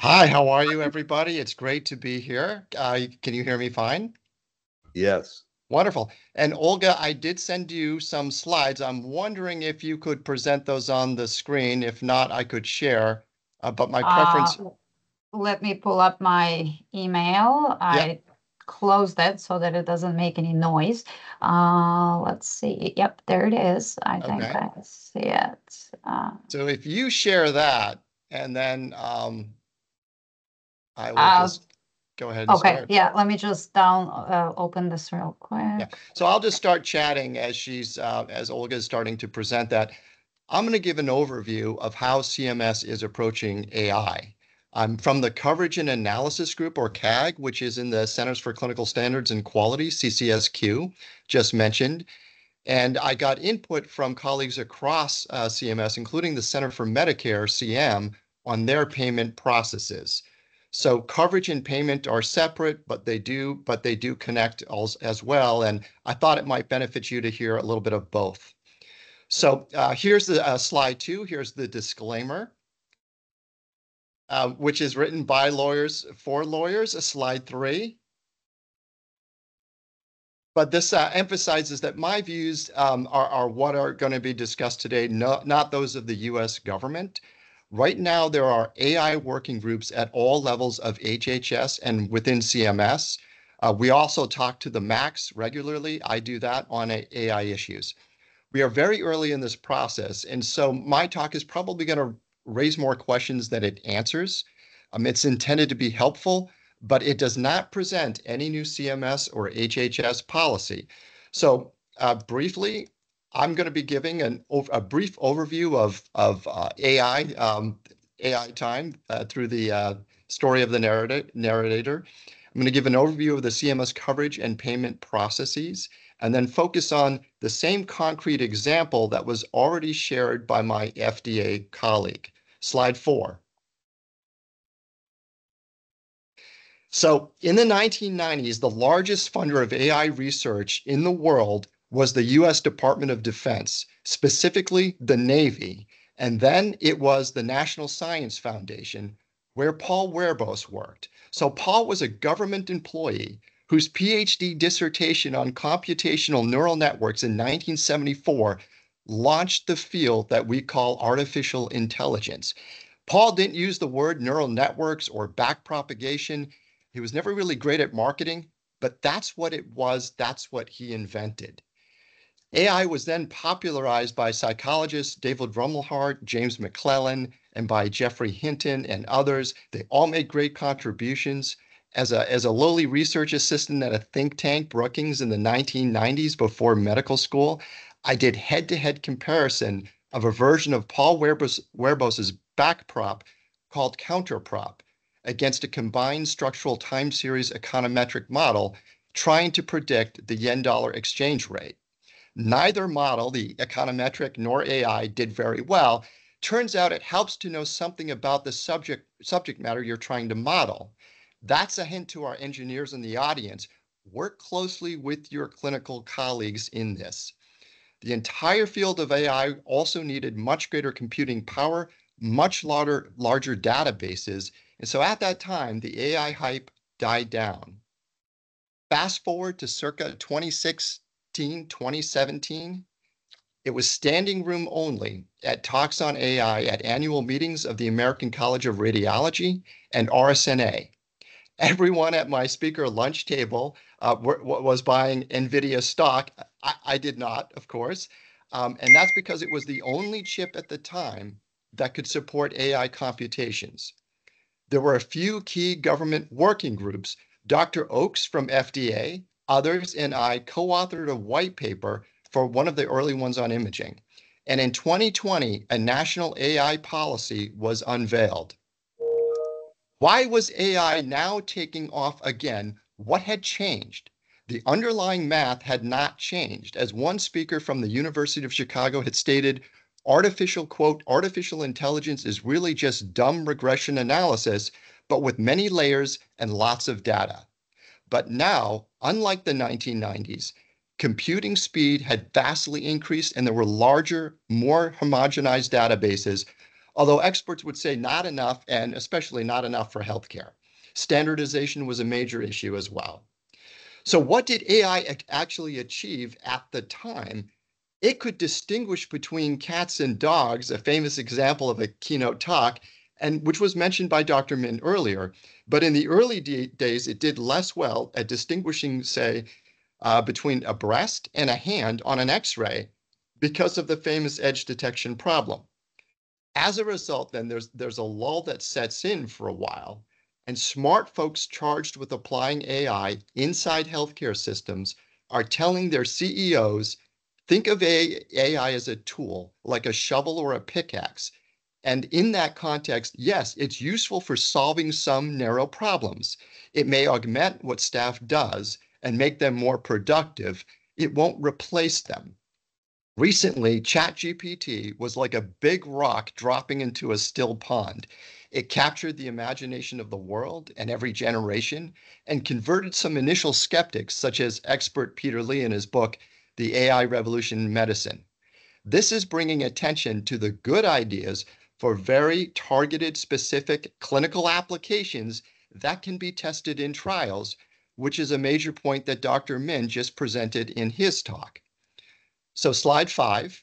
Hi, how are you, everybody? It's great to be here. Uh, can you hear me fine? Yes. Wonderful. And Olga, I did send you some slides. I'm wondering if you could present those on the screen. If not, I could share. Uh, but my preference. Uh, let me pull up my email. I closed it so that it doesn't make any noise. Uh, let's see. Yep, there it is. I think okay. I see it. Uh, so if you share that, and then um, I will Uh, just go ahead and Okay, start. yeah, let me just down, uh, open this real quick. So I'll just start chatting as she's, uh, as Olga is starting to present that. I'm going to give an overview of how CMS is approaching AI. I'm from the Coverage and Analysis Group, or CAG, which is in the Centers for Clinical Standards and Quality, CCSQ, just mentioned. And I got input from colleagues across uh, CMS, including the Center for Medicare, CM, on their payment processes. So coverage and payment are separate, but they do but they do connect as, as well. And I thought it might benefit you to hear a little bit of both. So uh, here's the uh, slide two. Here's the disclaimer, uh, which is written by lawyers for lawyers. A slide three. But this uh, emphasizes that my views um, are, are what are going to be discussed today, no, not those of the U.S. government. Right now, there are AI working groups at all levels of HHS and within CMS. Uh, we also talk to the MACs regularly. I do that on AI issues. We are very early in this process, and so my talk is probably going to raise more questions than it answers. Um, it's intended to be helpful, but it does not present any new CMS or HHS policy. So uh, briefly, I'm going to be giving an, a brief overview of, of uh, AI, um, AI time uh, through the uh, story of the narrator. narrator. I'm going to give an overview of the CMS coverage and payment processes, and then focus on the same concrete example that was already shared by my FDA colleague. Slide four. So in the 1990s, the largest funder of AI research in the world was the US Department of Defense, specifically the Navy. And then it was the National Science Foundation, where Paul Werbos worked. So Paul was a government employee whose PhD dissertation on computational neural networks in 1974 launched the field that we call artificial intelligence. Paul didn't use the word neural networks or backpropagation. He was never really great at marketing, but that's what it was. That's what he invented. AI was then popularized by psychologists David Rumelhart, James McClelland, and by Geoffrey Hinton and others. They all made great contributions. As a, as a lowly research assistant at a think tank, Brookings, in the 1990s before medical school, I did head-to-head comparison of a version of Paul Werbos, Werbos's backprop called counterprop against a combined structural time series econometric model trying to predict the yen dollar exchange rate. Neither model, the econometric nor AI, did very well. Turns out it helps to know something about the subject, subject matter you're trying to model. That's a hint to our engineers in the audience. Work closely with your clinical colleagues in this. The entire field of AI also needed much greater computing power, much larger, larger databases. And so at that time, the AI hype died down. Fast forward to circa 2016, 2017, it was standing room only at talks on AI at annual meetings of the American College of Radiology and RSNA. Everyone at my speaker lunch table uh, was buying NVIDIA stock. I, I did not, of course. Um, and that's because it was the only chip at the time that could support AI computations. There were a few key government working groups. Dr. Ochs from FDA, others, and I co authored a white paper for one of the early ones on imaging. And in 2020, a national AI policy was unveiled. Why was AI now taking off again what had changed? The underlying math had not changed. As one speaker from the University of Chicago had stated, artificial quote, artificial intelligence is really just dumb regression analysis, but with many layers and lots of data. But now, unlike the 1990s, computing speed had vastly increased and there were larger, more homogenized databases, although experts would say not enough and especially not enough for healthcare. Standardization was a major issue as well. So, what did AI actually achieve at the time? It could distinguish between cats and dogs, a famous example of a keynote talk, and which was mentioned by Dr. Min earlier. But in the early days, it did less well at distinguishing, say, uh, between a breast and a hand on an X-ray because of the famous edge detection problem. As a result, then there's there's a lull that sets in for a while, and smart folks charged with applying AI inside healthcare systems are telling their CEOs, think of AI as a tool, like a shovel or a pickaxe. And in that context, yes, it's useful for solving some narrow problems. It may augment what staff does and make them more productive. It won't replace them. Recently, ChatGPT was like a big rock dropping into a still pond. It captured the imagination of the world and every generation and converted some initial skeptics, such as expert Peter Lee in his book, The AI Revolution in Medicine. This is bringing attention to the good ideas for very targeted, specific clinical applications that can be tested in trials, which is a major point that Dr. Min just presented in his talk. So slide five.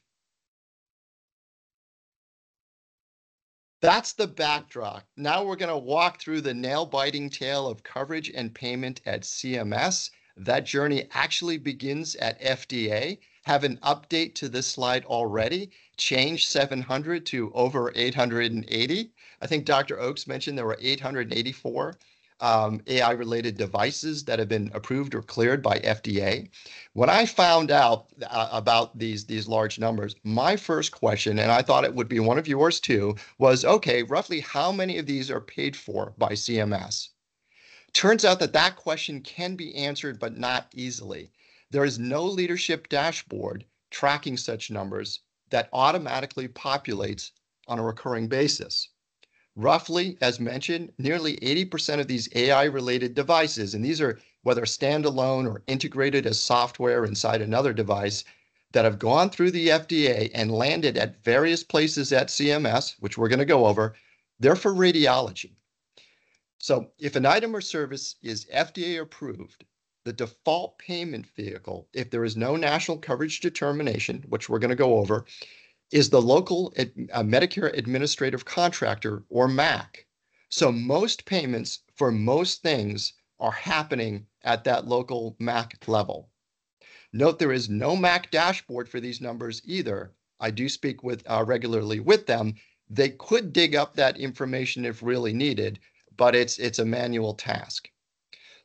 That's the backdrop. Now we're going to walk through the nail biting tale of coverage and payment at CMS. That journey actually begins at FDA. Have an update to this slide already. Change 700 to over 880. I think Dr. Ochs mentioned there were 884 um, AI related devices that have been approved or cleared by FDA. When I found out uh, about these, these large numbers, my first question, and I thought it would be one of yours too, was okay, roughly how many of these are paid for by CMS? Turns out that that question can be answered, but not easily. There is no leadership dashboard tracking such numbers that automatically populates on a recurring basis. Roughly, as mentioned, nearly 80% of these AI-related devices, and these are whether standalone or integrated as software inside another device, that have gone through the FDA and landed at various places at CMS, which we're going to go over, they're for radiology. So if an item or service is FDA approved, the default payment vehicle, if there is no national coverage determination, which we're going to go over, is the local uh, Medicare Administrative Contractor or MAC. So most payments for most things are happening at that local MAC level. Note there is no MAC dashboard for these numbers either. I do speak with uh, regularly with them. They could dig up that information if really needed, but it's it's a manual task.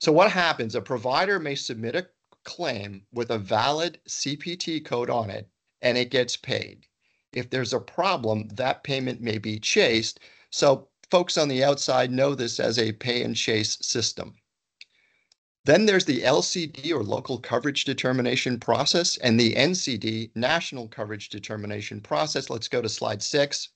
So what happens? A provider may submit a claim with a valid CPT code on it, and it gets paid. If there's a problem, that payment may be chased. So folks on the outside know this as a pay and chase system. Then there's the LCD or local coverage determination process and the NCD national coverage determination process. Let's go to slide six.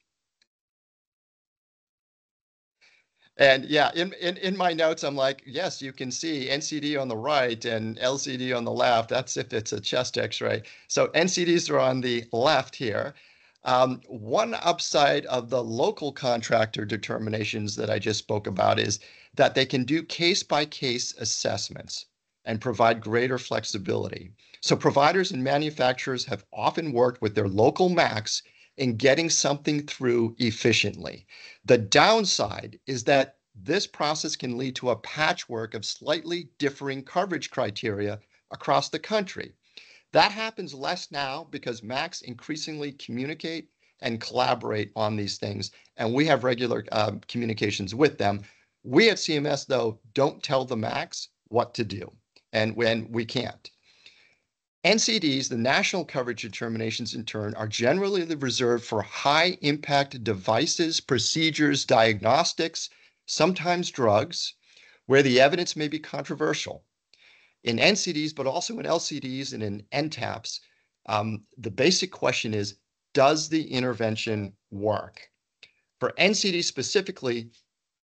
And yeah, in, in, in my notes, I'm like, yes, you can see NCD on the right and LCD on the left. That's if it's a chest x-ray. So NCDs are on the left here. Um, one upside of the local contractor determinations that I just spoke about is that they can do case by case assessments and provide greater flexibility. So providers and manufacturers have often worked with their local MACs in getting something through efficiently. The downside is that this process can lead to a patchwork of slightly differing coverage criteria across the country. That happens less now because MACs increasingly communicate and collaborate on these things, and we have regular uh, communications with them. We at CMS, though, don't tell the MACs what to do, and when we can't. NCDs, the national coverage determinations in turn, are generally reserved for high impact devices, procedures, diagnostics, sometimes drugs, where the evidence may be controversial in NCDs, but also in LCDs and in NTAPs, um, the basic question is, does the intervention work? For NCD specifically,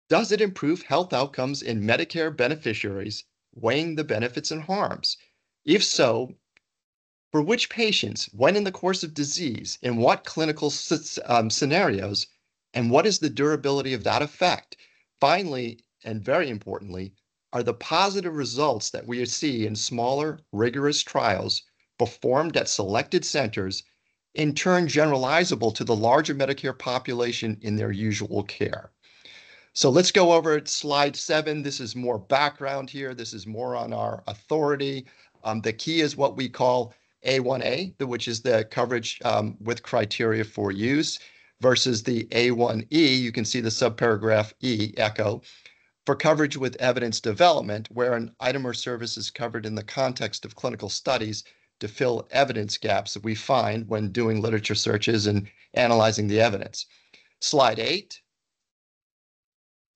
does it improve health outcomes in Medicare beneficiaries, weighing the benefits and harms? If so, for which patients, when in the course of disease, in what clinical um, scenarios, and what is the durability of that effect? Finally, and very importantly, are the positive results that we see in smaller, rigorous trials performed at selected centers, in turn generalizable to the larger Medicare population in their usual care. So let's go over slide seven. This is more background here. This is more on our authority. Um, the key is what we call A1A, which is the coverage um, with criteria for use, versus the A1E. You can see the subparagraph E, echo, for coverage with evidence development, where an item or service is covered in the context of clinical studies to fill evidence gaps that we find when doing literature searches and analyzing the evidence. Slide eight.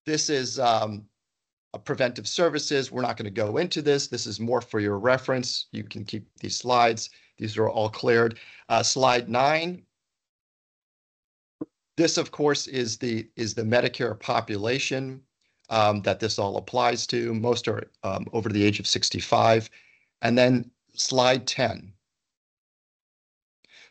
This is um, preventive services. We're not going to go into this. This is more for your reference. You can keep these slides. These are all cleared. Uh, slide nine. This, of course, is the is the Medicare population um, that this all applies to. Most are um, over the age of 65. And then slide 10.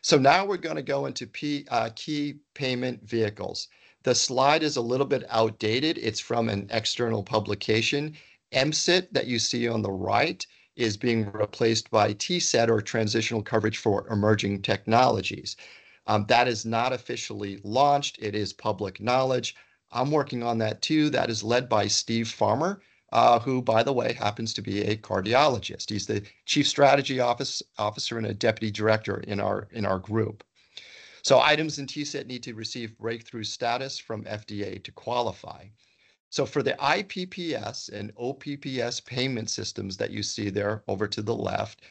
So now we're going to go into P, uh, key payment vehicles. The slide is a little bit outdated. It's from an external publication. MCIT that you see on the right is being replaced by TCET or Transitional Coverage for Emerging Technologies. Um, that is not officially launched. It is public knowledge. I'm working on that too. That is led by Steve Farmer, uh, who, by the way, happens to be a cardiologist. He's the chief strategy office officer and a deputy director in our in our group. So items in TCET need to receive breakthrough status from FDA to qualify. So for the IPPS and OPPS payment systems that you see there over to the left,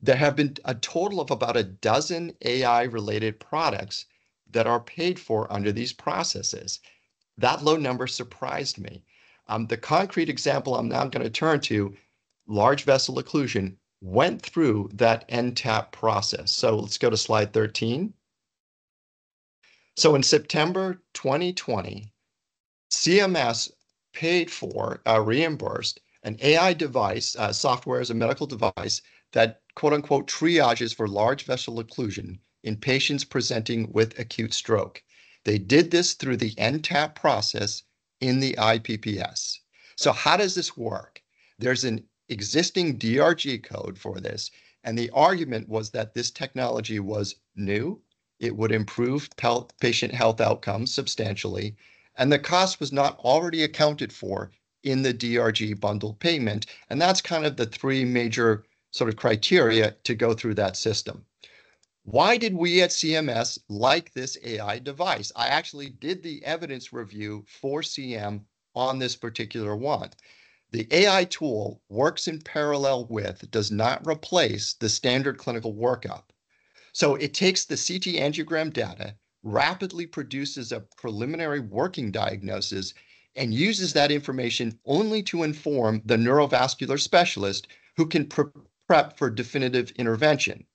there have been a total of about a dozen AI related products that are paid for under these processes. That low number surprised me. Um, the concrete example I'm now going to turn to, large vessel occlusion, went through that NTAP process. So let's go to slide 13. So in September 2020, CMS paid for, uh, reimbursed an AI device, uh, software as a medical device that quote unquote triages for large vessel occlusion in patients presenting with acute stroke. They did this through the NTAP process in the IPPS. So how does this work? There's an existing DRG code for this, and the argument was that this technology was new, it would improve patient health outcomes substantially, and the cost was not already accounted for in the DRG bundled payment. And that's kind of the three major sort of criteria to go through that system. Why did we at CMS like this AI device? I actually did the evidence review for CM on this particular one. The AI tool works in parallel with, does not replace the standard clinical workup. So it takes the CT angiogram data, rapidly produces a preliminary working diagnosis and uses that information only to inform the neurovascular specialist who can pre prep for definitive intervention.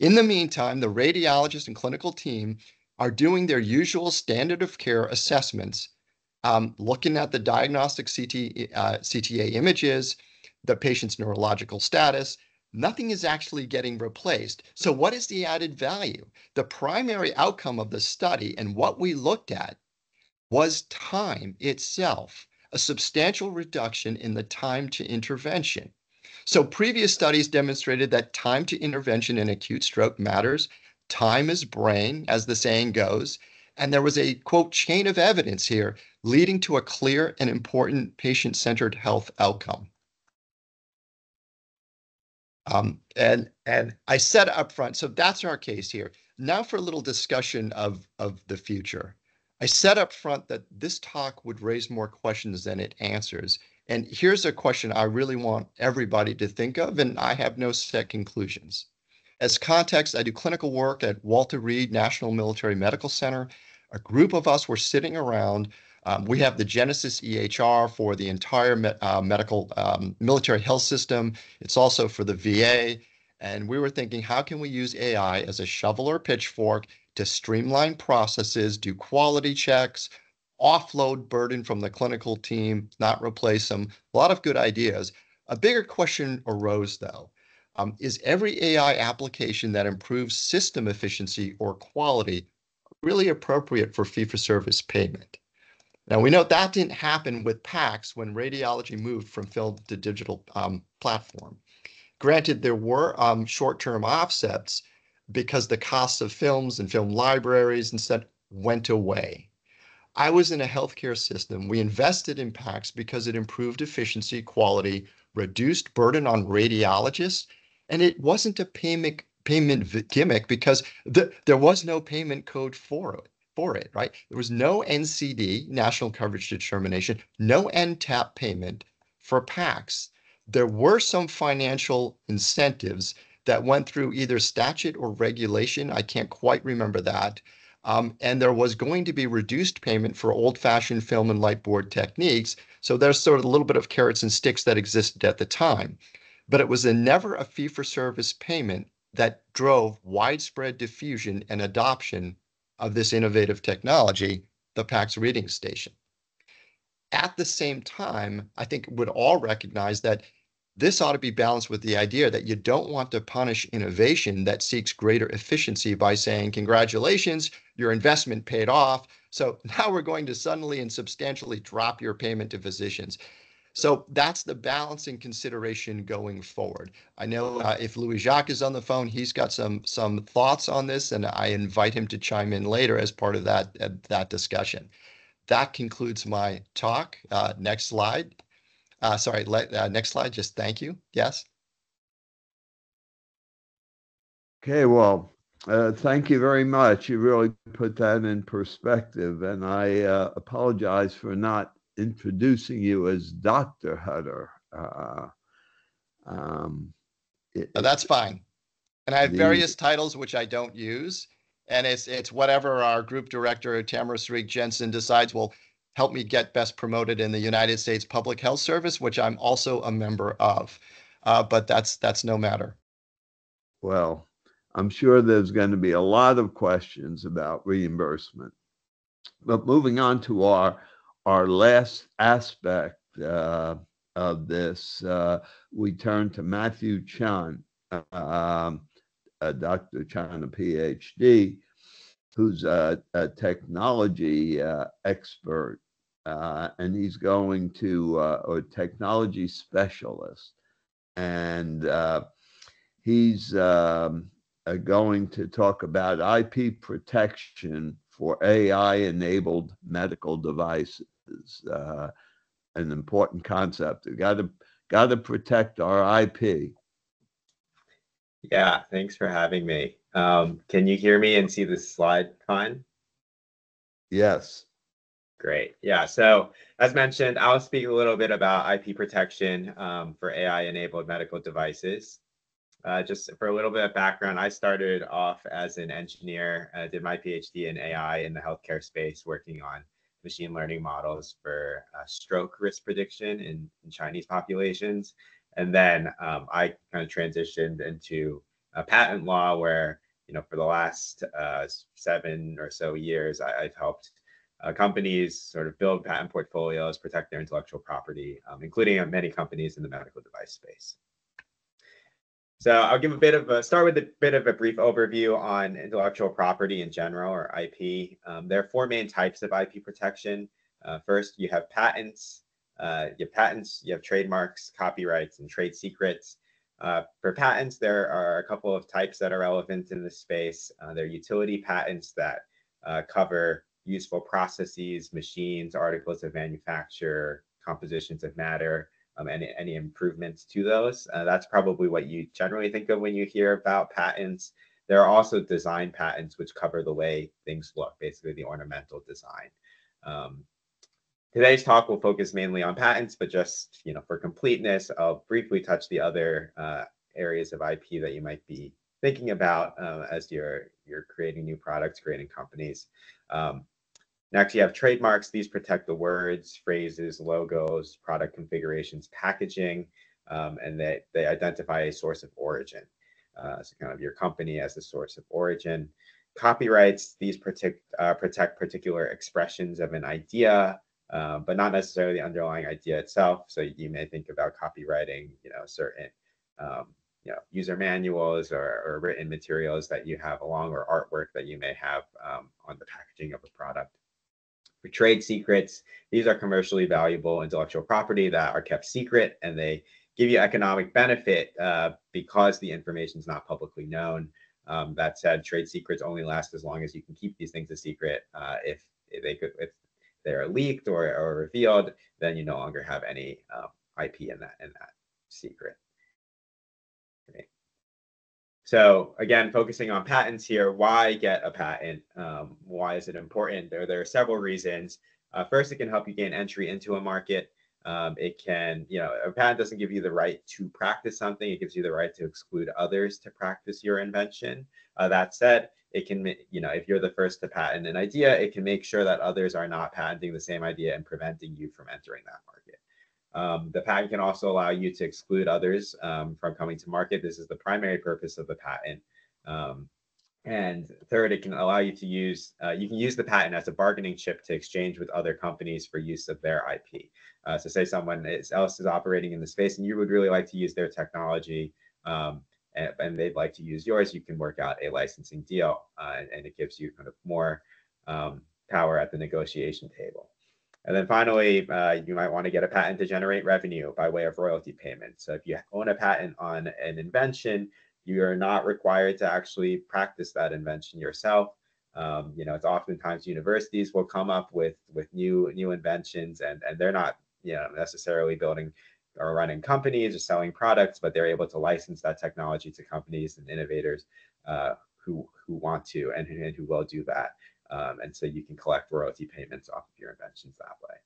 In the meantime, the radiologist and clinical team are doing their usual standard of care assessments, um, looking at the diagnostic CT, uh, CTA images, the patient's neurological status, nothing is actually getting replaced. So what is the added value? The primary outcome of the study and what we looked at was time itself, a substantial reduction in the time to intervention. So previous studies demonstrated that time to intervention in acute stroke matters. Time is brain, as the saying goes. And there was a quote chain of evidence here leading to a clear and important patient centered health outcome. Um, and and I said up front, so that's our case here. Now for a little discussion of, of the future. I said up front that this talk would raise more questions than it answers. And here's a question I really want everybody to think of, and I have no set conclusions. As context, I do clinical work at Walter Reed National Military Medical Center. A group of us were sitting around um, we have the Genesis EHR for the entire me uh, medical um, military health system. It's also for the VA. And we were thinking, how can we use AI as a shovel or pitchfork to streamline processes, do quality checks, offload burden from the clinical team, not replace them? A lot of good ideas. A bigger question arose, though. Um, is every AI application that improves system efficiency or quality really appropriate for fee-for-service payment? Now we know that didn't happen with PACS when radiology moved from film to digital um, platform. Granted, there were um, short-term offsets because the costs of films and film libraries instead went away. I was in a healthcare system. We invested in PACS because it improved efficiency, quality, reduced burden on radiologists, and it wasn't a payment payment gimmick because the, there was no payment code for it for it, right? There was no NCD, National Coverage Determination, no NTAP payment for PACS. There were some financial incentives that went through either statute or regulation. I can't quite remember that. Um, and there was going to be reduced payment for old-fashioned film and lightboard techniques. So there's sort of a little bit of carrots and sticks that existed at the time. But it was a never a fee-for-service payment that drove widespread diffusion and adoption of this innovative technology, the PACS reading station. At the same time, I think we would all recognize that this ought to be balanced with the idea that you don't want to punish innovation that seeks greater efficiency by saying, congratulations, your investment paid off. So now we're going to suddenly and substantially drop your payment to physicians. So that's the balancing consideration going forward. I know uh, if Louis Jacques is on the phone, he's got some some thoughts on this, and I invite him to chime in later as part of that uh, that discussion. That concludes my talk. Uh, next slide. Uh, sorry, let, uh, next slide. Just thank you. Yes. Okay, well, uh, thank you very much. You really put that in perspective, and I uh, apologize for not introducing you as Dr. Hutter. Uh, um, it, No, that's fine. And I have The- various titles which I don't use. And it's it's whatever our group director, Tamara Syrek Jensen, decides will help me get best promoted in the United States Public Health Service, which I'm also a member of. Uh, but that's that's no matter. Well, I'm sure there's going to be a lot of questions about reimbursement. But moving on to our our last aspect uh, of this, uh, we turn to Matthew Chan, um, uh, Dr. Chan, a PhD, who's a, a technology uh, expert, uh, and he's going to or technology specialist, and he's um, going to talk about IP protection for AI-enabled medical devices. Uh, an important concept. We got to got to protect our IP. Yeah, thanks for having me. Um, can you hear me and see the slide fine? Yes. Great. Yeah. So as mentioned, I'll speak a little bit about IP protection um, for AI-enabled medical devices. Uh, just for a little bit of background, I started off as an engineer, uh, did my PhD in AI in the healthcare space, working on machine learning models for uh, stroke risk prediction in, in Chinese populations. And then um, I kind of transitioned into uh, patent law, where you know for the last uh, seven or so years, I, have helped uh, companies sort of build patent portfolios, protect their intellectual property, um, including many companies in the medical device space. So I'll give a bit of a start with a bit of a brief overview on intellectual property in general or IP. Um, there are four main types of IP protection. Uh, first, you have patents. Uh, you have patents, you have trademarks, copyrights, and trade secrets. Uh, for patents, there are a couple of types that are relevant in this space. Uh, there are utility patents that uh, cover useful processes, machines, articles of manufacture, compositions of matter, um, any, any improvements to those. Uh, that's probably what you generally think of when you hear about patents. There are also design patents, which cover the way things look, basically the ornamental design. Um, today's talk will focus mainly on patents, but just you know, for completeness, I'll briefly touch the other uh, areas of IP that you might be thinking about uh, as you're you're creating new products, creating companies. Um, Next, you have trademarks. These protect the words, phrases, logos, product configurations, packaging, um, and they, they identify a source of origin. Uh, so kind of your company as a source of origin. Copyrights, these protect, uh, protect particular expressions of an idea, uh, but not necessarily the underlying idea itself. So you may think about copywriting, you know, certain um, you know, user manuals or, or, written materials that you have along or artwork that you may have um, on the packaging of a product. For trade secrets, these are commercially valuable intellectual property that are kept secret and they give you economic benefit uh, because the information is not publicly known. Um, that said, trade secrets only last as long as you can keep these things a secret. Uh, if, they could, if they're leaked or, or revealed, then you no longer have any um, IP in that in that secret. So again, focusing on patents here, why get a patent? Um, why is it important? There, there are several reasons. Uh, first, it can help you gain entry into a market. Um, it can, you know, a patent doesn't give you the right to practice something. It gives you the right to exclude others to practice your invention. Uh, that said, it can, you know, if you're the first to patent an idea, it can make sure that others are not patenting the same idea and preventing you from entering that market. Um, the patent can also allow you to exclude others um, from coming to market. This is the primary purpose of the patent. Um, and third, it can allow you to use, uh, you can use the patent as a bargaining chip to exchange with other companies for use of their IP. Uh, so say someone else is operating in the space and you would really like to use their technology um, and, and, they'd like to use yours, you can work out a licensing deal uh, and, and, it gives you kind of more um, power at the negotiation table. And then finally, uh, you might want to get a patent to generate revenue by way of royalty payments. So if you own a patent on an invention, you are not required to actually practice that invention yourself. Um, you know, it's oftentimes universities will come up with with new new inventions, and and they're not you know necessarily building or running companies or selling products, but they're able to license that technology to companies and innovators uh, who who want to and, and who will do that. Um, and so you can collect royalty payments off of your inventions that way.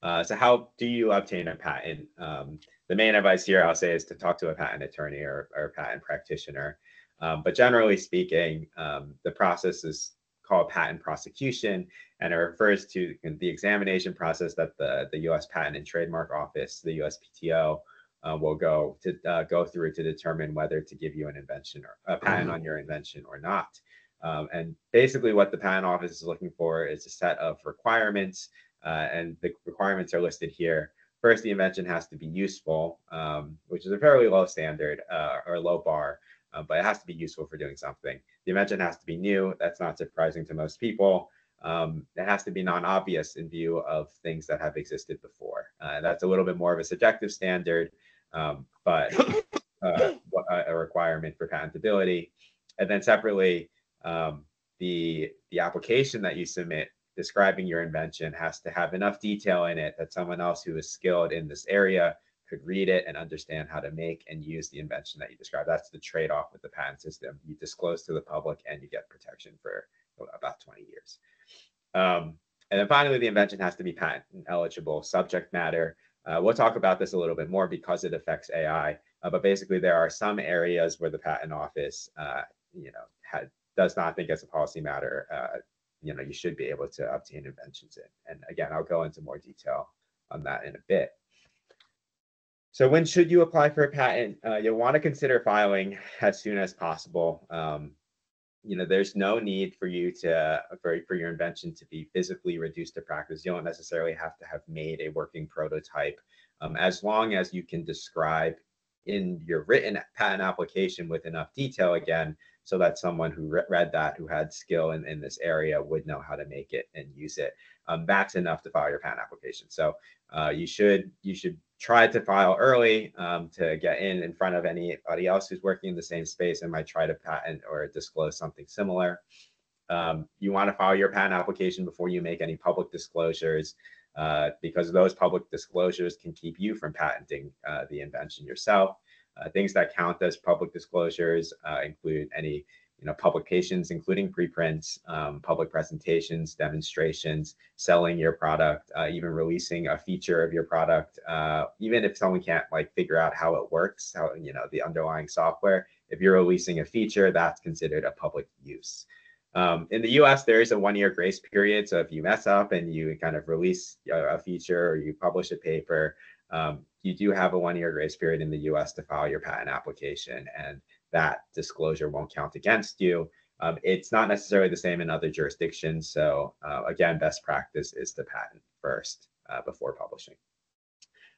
Uh, so how do you obtain a patent? Um, the main advice here I'll say is to talk to a patent attorney or, or a patent practitioner. Um, but generally speaking, um, the process is called patent prosecution, and it refers to the examination process that the, the U.S. Patent and Trademark Office, the USPTO, uh, will go to uh, go through to determine whether to give you an invention or a patent on your invention or not. Um, and basically, what the patent office is looking for is a set of requirements, uh, and the requirements are listed here. First, the invention has to be useful, um, which is a fairly low standard uh, or low bar, uh, but it has to be useful for doing something. The invention has to be new. That's not surprising to most people. Um, it has to be non-obvious in view of things that have existed before. Uh, that's a little bit more of a subjective standard, um, but uh, a requirement for patentability. And then separately, um, the the application that you submit describing your invention has to have enough detail in it that someone else who is skilled in this area could read it and understand how to make and use the invention that you describe. That's the trade-off with the patent system. You disclose to the public and you get protection for about 20 years. Um, and then finally, the invention has to be patent eligible subject matter. Uh, we'll talk about this a little bit more because it affects AI. Uh, but basically, there are some areas where the patent office, uh, you know, had, does not think as a policy matter, uh, you know, you should be able to obtain inventions in. And again, I'll go into more detail on that in a bit. So when should you apply for a patent? Uh, you'll want to consider filing as soon as possible. Um, you know, there's no need for you to for, for your invention to be physically reduced to practice. You don't necessarily have to have made a working prototype. Um, as long as you can describe in your written patent application with enough detail again, so that someone who re read that, who had skill in, in this area would know how to make it and use it. Um, that's enough to file your patent application. So uh, you should you should try to file early um, to get in in front of anybody else who's working in the same space and might try to patent or disclose something similar. Um, you want to file your patent application before you make any public disclosures uh, because those public disclosures can keep you from patenting uh, the invention yourself. Uh, things that count as public disclosures uh, include any you know, publications, including preprints, um, public presentations, demonstrations, selling your product, uh, even releasing a feature of your product. Uh, even if someone can't like figure out how it works, how you know the underlying software, if you're releasing a feature, that's considered a public use. Um, in the US, there is a one year grace period. So if you mess up and you kind of release a, a feature or you publish a paper, um, you do have a one year grace period in the US to file your patent application. And that disclosure won't count against you. Um, it's not necessarily the same in other jurisdictions. So uh, again, best practice is to patent first uh, before publishing.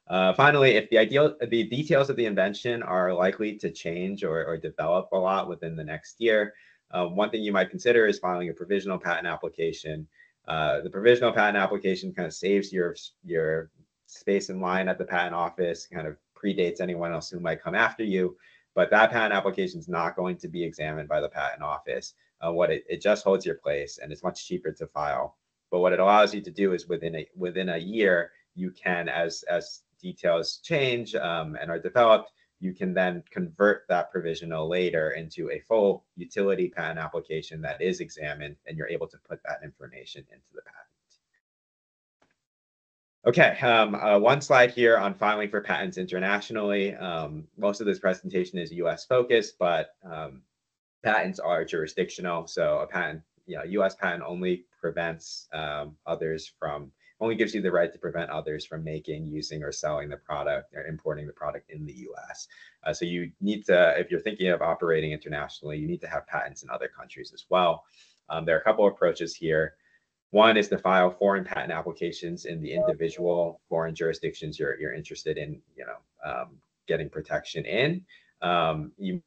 Uh, finally, if the ideal, the details of the invention are likely to change or, or develop a lot within the next year, uh, one thing you might consider is filing a provisional patent application. Uh, the provisional patent application kind of saves your your space in line at the patent office, kind of predates anyone else who might come after you but that patent application is not going to be examined by the patent office. Uh, what it, it just holds your place and it's much cheaper to file. But what it allows you to do is within a within a year, you can, as as details change um, and are developed, you can then convert that provisional later into a full utility patent application that is examined, and you're able to put that information into the patent. Okay, um, uh, one slide here on filing for patents internationally. Um, most of this presentation is US focused, but um, patents are jurisdictional. So a patent, you know, US patent only prevents um, others from, only gives you the right to prevent others from making, using, or selling the product or importing the product in the US. Uh, so you need to, if you're thinking of operating internationally, you need to have patents in other countries as well. Um, there are a couple approaches here. One is to file foreign patent applications in the individual foreign jurisdictions you're, you're interested in, you know, um, getting protection in. Um, you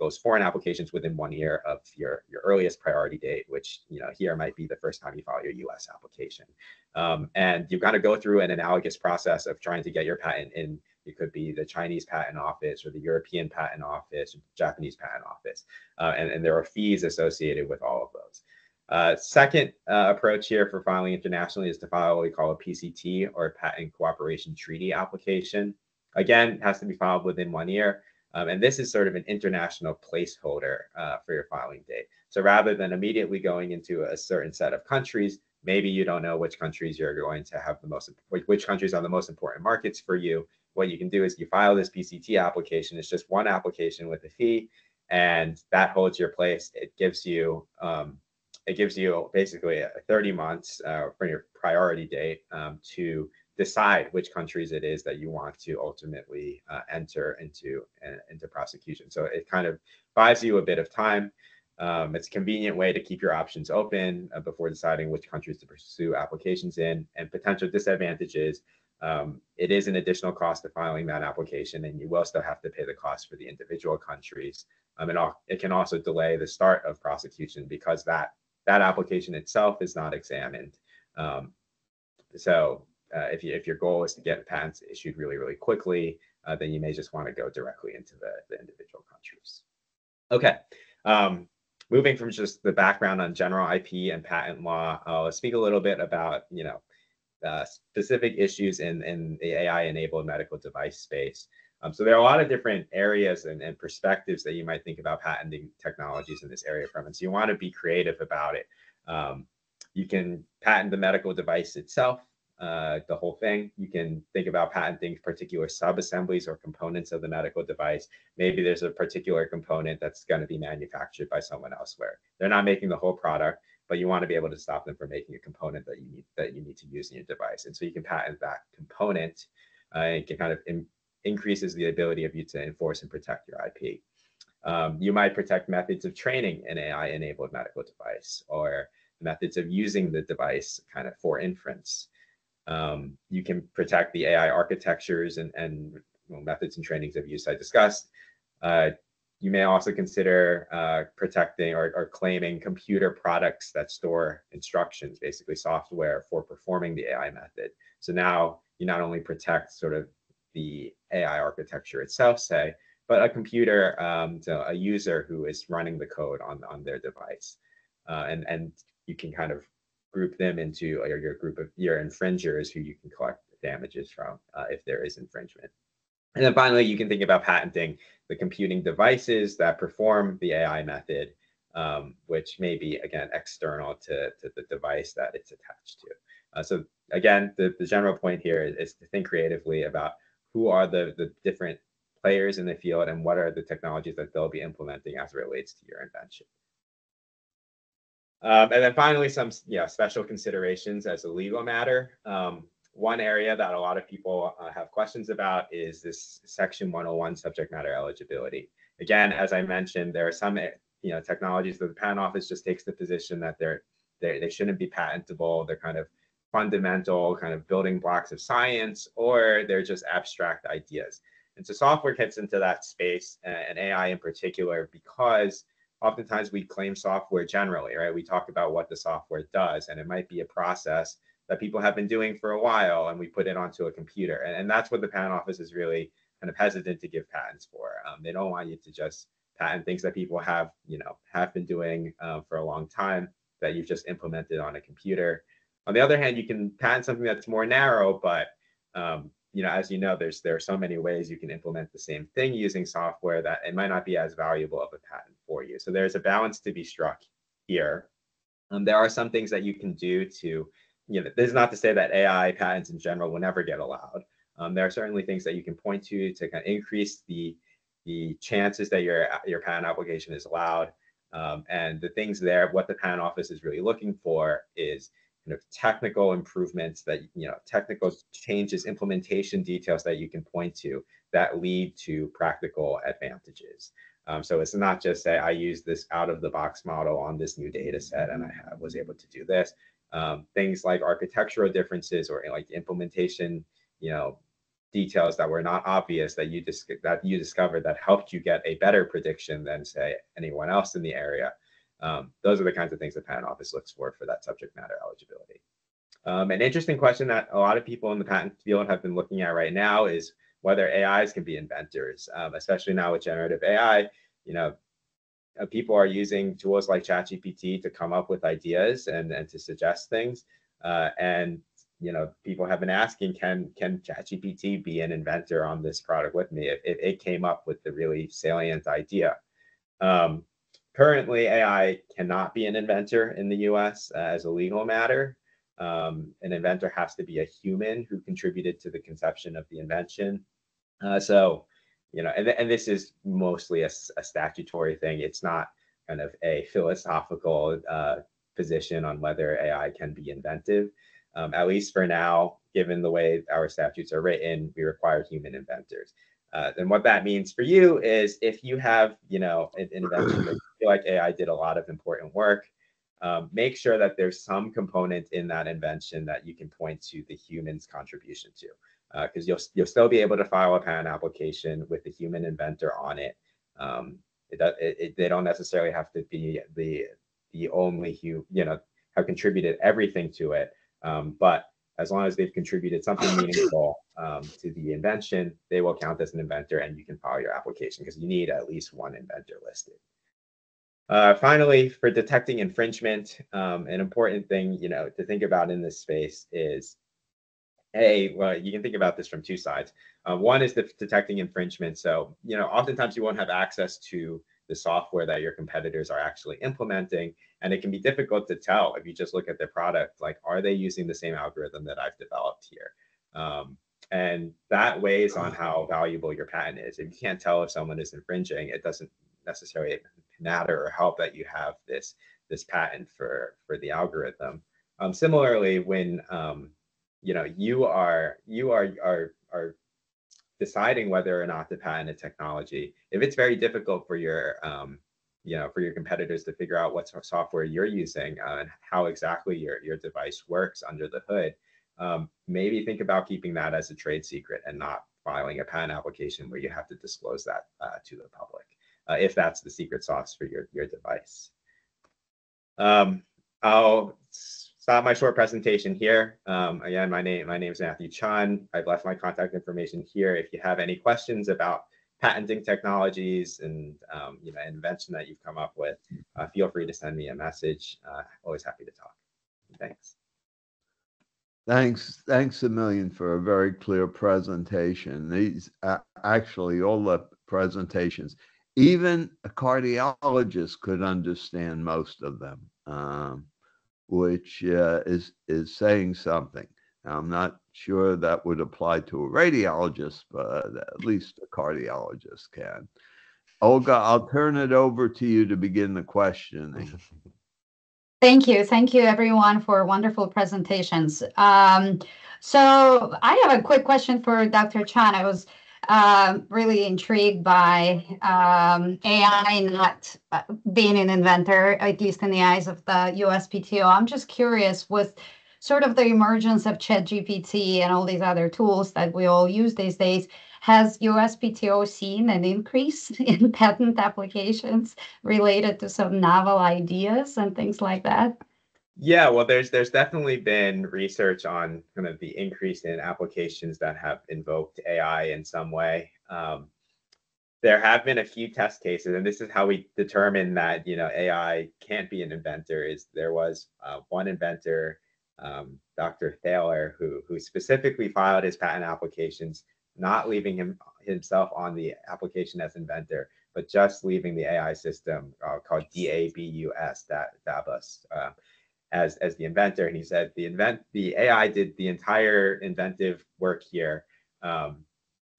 those foreign applications within one year of your, your earliest priority date, which you know here might be the first time you file your US application. Um, and you've got to go through an analogous process of trying to get your patent in. It could be the Chinese patent office or the European patent office, or Japanese patent office. Uh, and, and there are fees associated with all of those. Uh, second uh, approach here for filing internationally is to file what we call a PCT or Patent Cooperation Treaty application. Again, has to be filed within one year. Um, and this is sort of an international placeholder uh, for your filing date. So rather than immediately going into a certain set of countries, maybe you don't know which countries you're going to have the most, which countries are the most important markets for you. What you can do is you file this PCT application. It's just one application with a fee, and that holds your place. It gives you um, it gives you basically 30 months uh, for your priority date um, to decide which countries it is that you want to ultimately uh, enter into uh, into prosecution. So it kind of buys you a bit of time. Um, it's a convenient way to keep your options open uh, before deciding which countries to pursue applications in. And potential disadvantages, um, it is an additional cost to filing that application, and you will still have to pay the cost for the individual countries. Um, and it can also delay the start of prosecution because that that application itself is not examined. Um, so uh, if, you, if your goal is to get patents issued really, really quickly, uh, then you may just want to go directly into the, the individual countries. Okay, um, moving from just the background on general IP and patent law, I'll speak a little bit about, you know, uh, specific issues in, in the AI-enabled medical device space. Um, so there are a lot of different areas and, and, perspectives that you might think about patenting technologies in this area from. And so you want to be creative about it. Um, you can patent the medical device itself uh, the whole thing. You can think about patenting particular sub-assemblies or components of the medical device. Maybe there's a particular component that's going to be manufactured by someone else where they're not making the whole product, but you want to be able to stop them from making a component that you need that you need to use in your device. And so you can patent that component. Uh, it can kind of in, increases the ability of you to enforce and protect your IP. Um, you might protect methods of training an AI-enabled medical device or methods of using the device kind of for inference. Um, you can protect the AI architectures and, and methods and trainings of use I discussed. Uh, you may also consider uh, protecting or, or, claiming computer products that store instructions, basically software for performing the AI method. So now you not only protect sort of the AI architecture itself, say, but a computer, um, so a user who is running the code on, on their device. Uh, and, and you can kind of group them into your, your group of your infringers who you can collect damages from uh, if there is infringement. And then finally, you can think about patenting the computing devices that perform the AI method, um, which may be, again, external to, to the device that it's attached to. Uh, so again, the, the general point here is, is, to think creatively about who are the, the different players in the field and what are the technologies that they'll be implementing as it relates to your invention. Um, and then finally, some yeah, special considerations as a legal matter. Um, one area that a lot of people uh, have questions about is this Section 101 subject matter eligibility. Again, as I mentioned, there are some you know technologies that the Patent Office just takes the position that they're, they they shouldn't be patentable. They're kind of fundamental kind of building blocks of science, or they're just abstract ideas. And so software gets into that space, and AI in particular, because oftentimes we claim software generally, right? We talk about what the software does, and it might be a process that people have been doing for a while, and we put it onto a computer. And, and that's what the patent office is really kind of hesitant to give patents for. Um, they don't want you to just patent things that people have, you know, have been doing uh, for a long time that you've just implemented on a computer. On the other hand, you can patent something that's more narrow, but um, you know, as you know, there's there are so many ways you can implement the same thing using software that it might not be as valuable of a patent for you. So there's a balance to be struck here. Um, there are some things that you can do to, you know, this is not to say that AI patents in general will never get allowed. Um, there are certainly things that you can point to to kind of increase the the chances that your your patent application is allowed. Um, and the things there, what the patent office is really looking for is kind of technical improvements that you know technical changes implementation details that you can point to that lead to practical advantages um, so it's not just say i use this out of the box model on this new data set and i have, was able to do this um, things like architectural differences or like implementation you know details that were not obvious that you dis- that you discovered that helped you get a better prediction than say anyone else in the area. Um, those are the kinds of things the patent office looks for for that subject matter eligibility. Um, an interesting question that a lot of people in the patent field have been looking at right now is whether AIs can be inventors, um, especially now with generative AI. You know, uh, people are using tools like ChatGPT to come up with ideas and, and to suggest things. Uh, and you know, people have been asking, can can ChatGPT be an inventor on this product with me if, it came up with the really salient idea? Um, currently, AI cannot be an inventor in the U.S. Uh, as a legal matter. Um, an inventor has to be a human who contributed to the conception of the invention. Uh, so, you know, and, and this is mostly a, a, statutory thing. It's not kind of a philosophical uh, position on whether AI can be inventive. Um, at least for now, given the way our statutes are written, we require human inventors. Uh, and what that means for you is if you have, you know, an, invention that you feel like AI did a lot of important work, um, make sure that there's some component in that invention that you can point to the human's contribution to, because uh, you'll you'll still be able to file a patent application with the human inventor on it. Um, it, it, it, they don't necessarily have to be the the only who you know have contributed everything to it, um, but as long as they've contributed something meaningful um, to the invention, they will count as an inventor, and you can file your application because you need at least one inventor listed. Uh, finally, for detecting infringement, um, an important thing you know to think about in this space is, a well, you can think about this from two sides. Uh, one is the detecting infringement. So you know, oftentimes you won't have access to the software that your competitors are actually implementing, and it can be difficult to tell if you just look at their product. Like, are they using the same algorithm that I've developed here? Um, and that weighs on how valuable your patent is. If you can't tell if someone is infringing, it doesn't necessarily matter or help that you have this this patent for for the algorithm. Um, similarly, when um, you know you are you are are are deciding whether or not to patent a technology, if it's very difficult for your um, you know for your competitors to figure out what software you're using uh, and how exactly your your device works under the hood, um, maybe think about keeping that as a trade secret and not filing a patent application where you have to disclose that uh, to the public uh, if that's the secret sauce for your, your device. Um, I'll stop my short presentation here. Um, again, my name my name is Matthew Chun. I've left my contact information here. If you have any questions about patenting technologies and um, you know invention that you've come up with, uh, feel free to send me a message. Uh, always happy to talk. Thanks. Thanks, thanks a million for a very clear presentation. These uh, actually all the presentations even a cardiologist could understand most of them, um, which uh, is is saying something. Now, I'm not sure that would apply to a radiologist, but at least a cardiologist can. Olga, I'll turn it over to you to begin the questioning. Thank you. Thank you, everyone, for wonderful presentations. Um, so I have a quick question for Dr. Chan. I was um, really intrigued by um, AI not uh, being an inventor, at least in the eyes of the USPTO. I'm just curious with sort of the emergence of ChatGPT and all these other tools that we all use these days, has USPTO seen an increase in patent applications related to some novel ideas and things like that? Yeah, well, there's there's definitely been research on kind of the increase in applications that have invoked AI in some way. Um, there have been a few test cases, and this is how we determine that you know AI can't be an inventor. Is there was uh, one inventor, um, Dr. Thaler, who who specifically filed his patent applications, not leaving him himself on the application as inventor, but just leaving the AI system uh, called DABUS, that DABUS. Uh, as as the inventor, and he said the invent the AI did the entire inventive work here, um,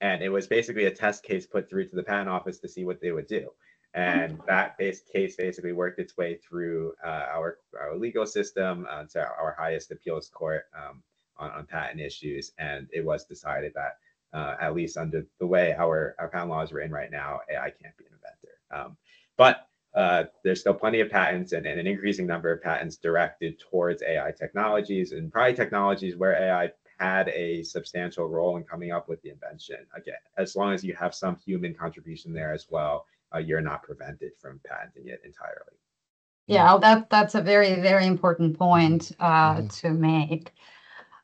and it was basically a test case put through to the patent office to see what they would do, and that base case basically worked its way through uh, our our legal system uh, to our highest appeals court um, on, on patent issues, and it was decided that. Uh, at least under the way our, our patent laws is written right now, AI can't be an inventor. Um, but uh, there's still plenty of patents and, and, an increasing number of patents directed towards AI technologies and probably technologies where AI had a substantial role in coming up with the invention. Again, as long as you have some human contribution there as well, uh, you're not prevented from patenting it entirely. Yeah, that that's a very, very important point uh, Mhm. to make.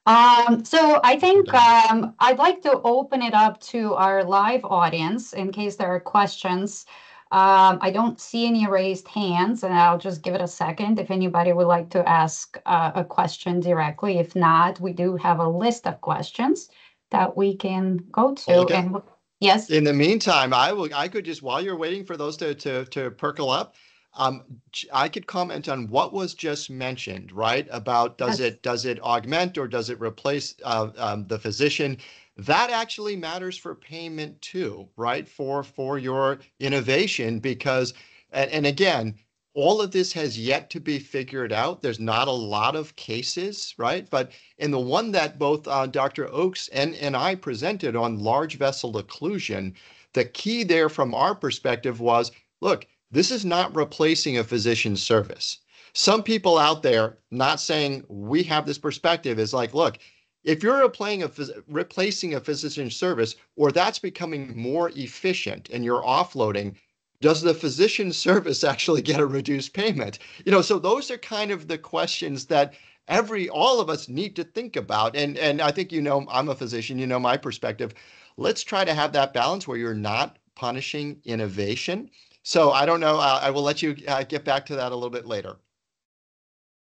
Um, so I think um, I'd like to open it up to our live audience in case there are questions. Um, I don't see any raised hands, and I'll just give it a second if anybody would like to ask uh, a question directly. If not, we do have a list of questions that we can go to. And yes, In the meantime, I will, I could just, while you're waiting for those to, to, to percolate up, um, I could comment on what was just mentioned, right? About does Yes. it, does it augment or does it replace, uh, um, the physician? That actually matters for payment too, right? For, for your innovation, because, and, and again, all of this has yet to be figured out. There's not a lot of cases, right? But in the one that both uh, Dr. Ochs and, and I presented on large vessel occlusion, the key there from our perspective was look, this is not replacing a physician's service. Some people out there not saying we have this perspective is like, look, if you're replacing a, replacing a physician's service or that's becoming more efficient and you're offloading, does the physician service actually get a reduced payment? You know, so those are kind of the questions that every all of us need to think about. And and I think you know I'm a physician, you know my perspective. Let's try to have that balance where you're not punishing innovation. So I don't know. Uh, I will let you uh, get back to that a little bit later.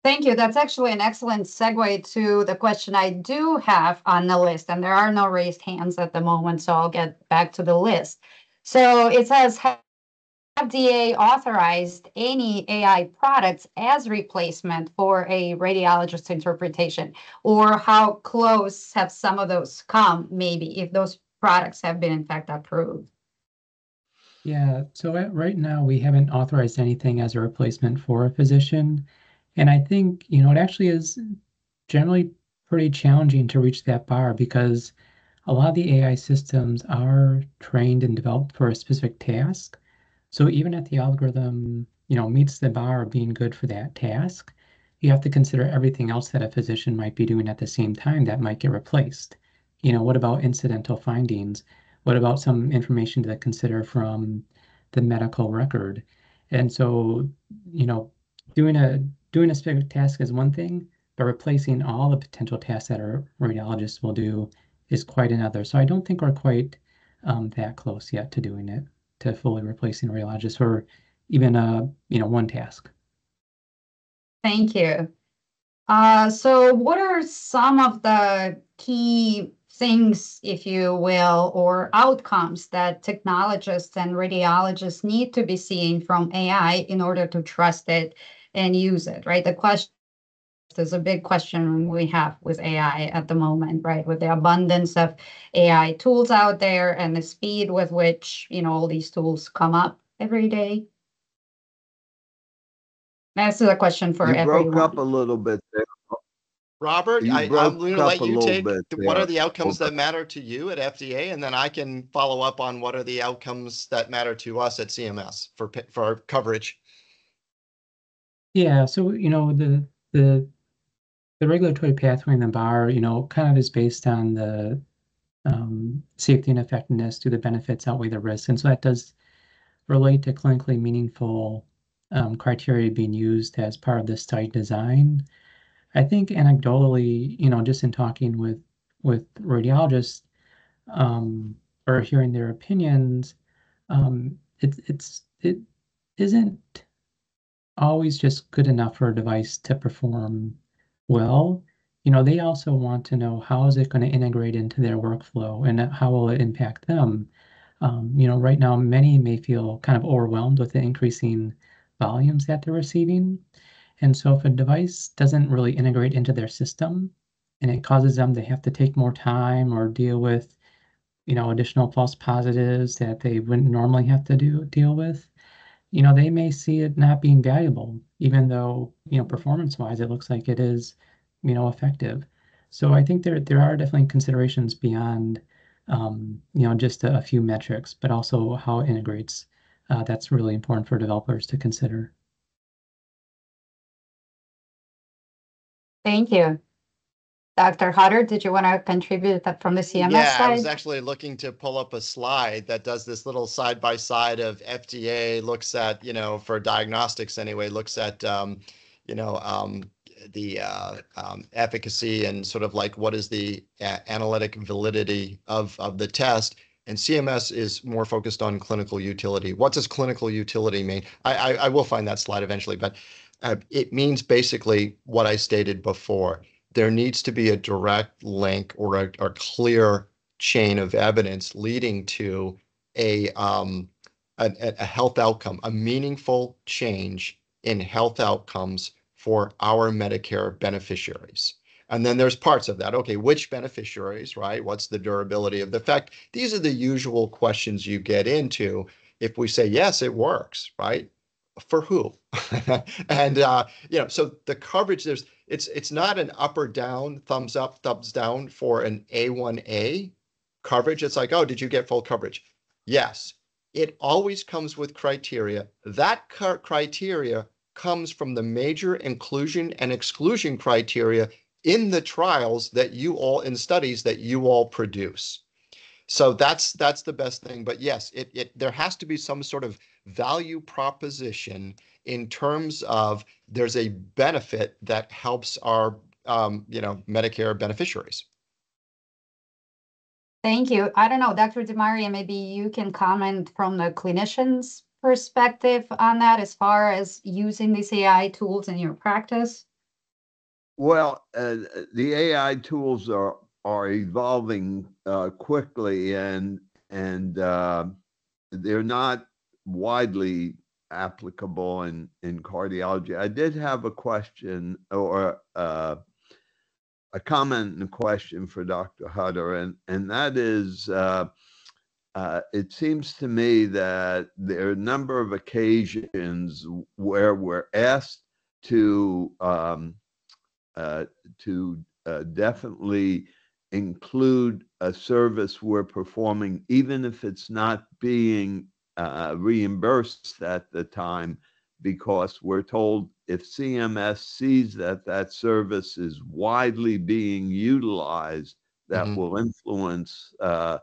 Thank you. That's actually an excellent segue to the question I do have on the list, and there are no raised hands at the moment, so I'll get back to the list. So it says, "Have FDA authorized any AI products as replacement for a radiologist interpretation? Or how close have some of those come, maybe, if those products have been in fact approved? Yeah, so at, right now we haven't authorized anything as a replacement for a physician. And I think, you know, it actually is generally pretty challenging to reach that bar because a lot of the AI systems are trained and developed for a specific task. So even if the algorithm, you know, meets the bar of being good for that task, you have to consider everything else that a physician might be doing at the same time that might get replaced. You know, what about incidental findings? What about some information to consider from the medical record? And so, you know, doing a doing a specific task is one thing, but replacing all the potential tasks that a radiologist will do is quite another. So I don't think we're quite um, that close yet to doing it, to fully replacing radiologists radiologist for even a you know one task. Thank you. Uh, so what are some of the key things, if you will, or outcomes that technologists and radiologists need to be seeing from AI in order to trust it and use it, right? The question is a big question we have with AI at the moment, right? With the abundance of AI tools out there and the speed with which, you know, all these tools come up every day. That's a question for You everyone. broke up a little bit there. Robert, You I, I'm broke going to let you take bit what are the outcomes Olga. that matter to you at FDA, and then I can follow up on what are the outcomes that matter to us at CMS for for our coverage. Yeah, so you know the the the regulatory pathway in the bar, you know, kind of is based on the um, safety and effectiveness. Do the benefits outweigh the risks? And so that does relate to clinically meaningful um, criteria being used as part of the study design. I think anecdotally, you know, just in talking with with radiologists um, or hearing their opinions, um, it's it's it isn't always just good enough for a device to perform well. You know, they also want to know how is it going to integrate into their workflow and how will it impact them. Um, you know, right now many may feel kind of overwhelmed with the increasing volumes that they're receiving. And so if a device doesn't really integrate into their system and it causes them to have to take more time or deal with, you know, additional false positives that they wouldn't normally have to do deal with, you know, they may see it not being valuable, even though, you know, performance-wise, it looks like it is, you know, effective. So I think there there are definitely considerations beyond, um, you know, just a, a few metrics, but also how it integrates. Uh, that's really important for developers to consider. Thank you. Dr. Hutter, did you want to contribute that from the CMS Yeah, I was actually looking to pull up a slide that does this little side by side of FDA looks at, you know, for diagnostics anyway, looks at, um, you know, um, the uh, um, efficacy and sort of like what is the uh, analytic validity of of the test. And CMS is more focused on clinical utility. What does clinical utility mean? I I, I will find that slide eventually, but uh, it means basically what I stated before there needs to be a direct link or a, a clear chain of evidence leading to a, um, a, a health outcome, a meaningful change in health outcomes for our Medicare beneficiaries. And then there's parts of that. Okay, which beneficiaries, right? What's the durability of the effect? These are the usual questions you get into if we say, yes, it works, right? For who? and uh, you know, so the coverage there's it's it's not an up or down, thumbs up, thumbs down for an A1A coverage. It's like, oh, did you get full coverage? Yes. It always comes with criteria. That criteria comes from the major inclusion and exclusion criteria in the trials that you all in studies that you all produce. So that's that's the best thing. But yes, it, it there has to be some sort of value proposition in terms of there's a benefit that helps our um, you know Medicare beneficiaries. Thank you. I don't know, Dr. DeMaria, maybe you can comment from the clinician's perspective on that as far as using these AI tools in your practice. Well, uh, the AI tools are are evolving uh, quickly and and uh, they're not widely applicable in in cardiology. I did have a question or uh, a comment and a question for Dr. Hutter, and and that is, uh, uh, it seems to me that there are a number of occasions where we're asked to um, uh, to uh, definitely include a service we're performing, even if it's not being uh, reimbursed at the time because we're told if CMS sees that that service is widely being utilized, that mm-hmm. will influence uh,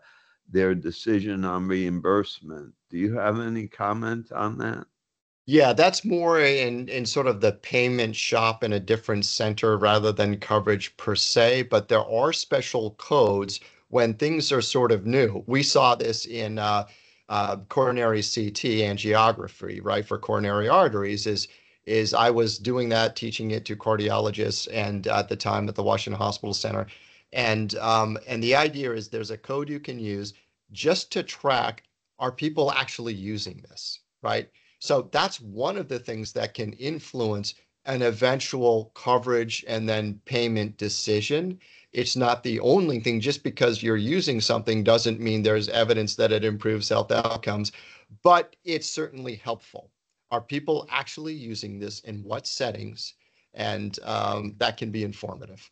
their decision on reimbursement. Do you have any comment on that? Yeah, that's more in in sort of the payment shop in a different center rather than coverage per se. But there are special codes when things are sort of new. We saw this in. Uh, uh, coronary CT angiography, right, for coronary arteries is is I was doing that, teaching it to cardiologists, and at the time at the Washington Hospital Center, and um, and the idea is there's a code you can use just to track are people actually using this, right? So that's one of the things that can influence an eventual coverage and then payment decision it's not the only thing. Just because you're using something doesn't mean there's evidence that it improves health outcomes, but it's certainly helpful. Are people actually using this in what settings? And um, that can be informative.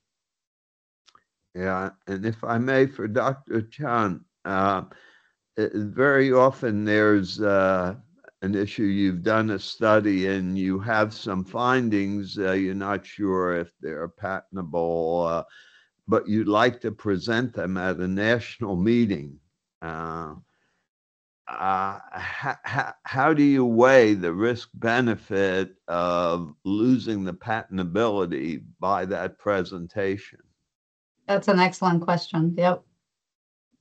Yeah, and if I may, for Dr. Chan, uh, very often there's uh, an issue. You've done a study and you have some findings. Uh, you're not sure if they're patentable uh, but you'd like to present them at a national meeting. Uh, uh, how, how do you weigh the risk benefit of losing the patentability by that presentation? That's an excellent question. Yep.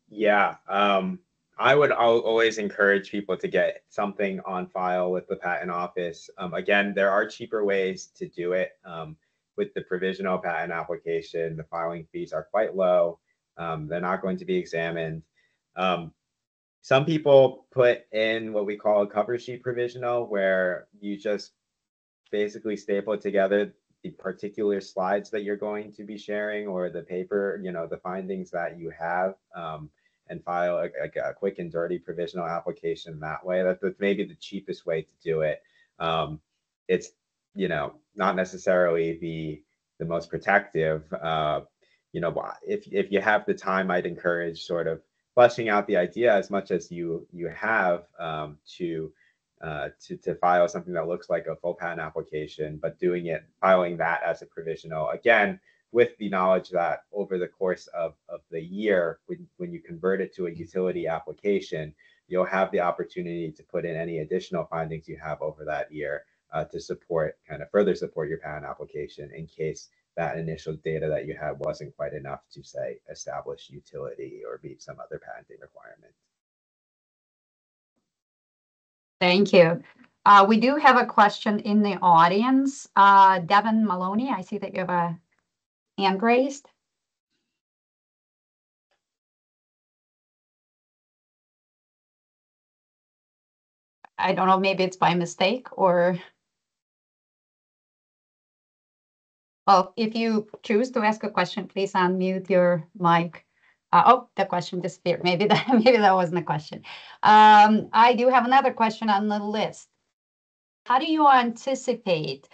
Yeah. Um, I would always encourage people to get something on file with the patent office. Um, again, there are cheaper ways to do it. Um, with the provisional patent application, the filing fees are quite low. Um, they're not going to be examined. Um, some people put in what we call a cover sheet provisional, where you just basically staple together the particular slides that you're going to be sharing or the paper, you know, the findings that you have, um, and file a, a, a, quick and dirty provisional application that way. That, that's maybe the cheapest way to do it. Um, it's you know, not necessarily the the most protective. Uh, you know, if if you have the time, I'd encourage sort of fleshing out the idea as much as you you have um, to uh, to to file something that looks like a full patent application, but doing it filing that as a provisional again with the knowledge that over the course of, of the year, when, when you convert it to a utility application, you'll have the opportunity to put in any additional findings you have over that year uh, to support, kind of further support your patent application in case that initial data that you had wasn't quite enough to say establish utility or meet some other patenting requirement. Thank you. Uh, we do have a question in the audience. Uh, Devin Maloney, I see that you have a hand raised. I don't know, maybe it's by mistake or. Well, if you choose to ask a question, please unmute your mic. Uh, oh, the question disappeared. Maybe that maybe that wasn't a question. Um, I do have another question on the list. How do you anticipate,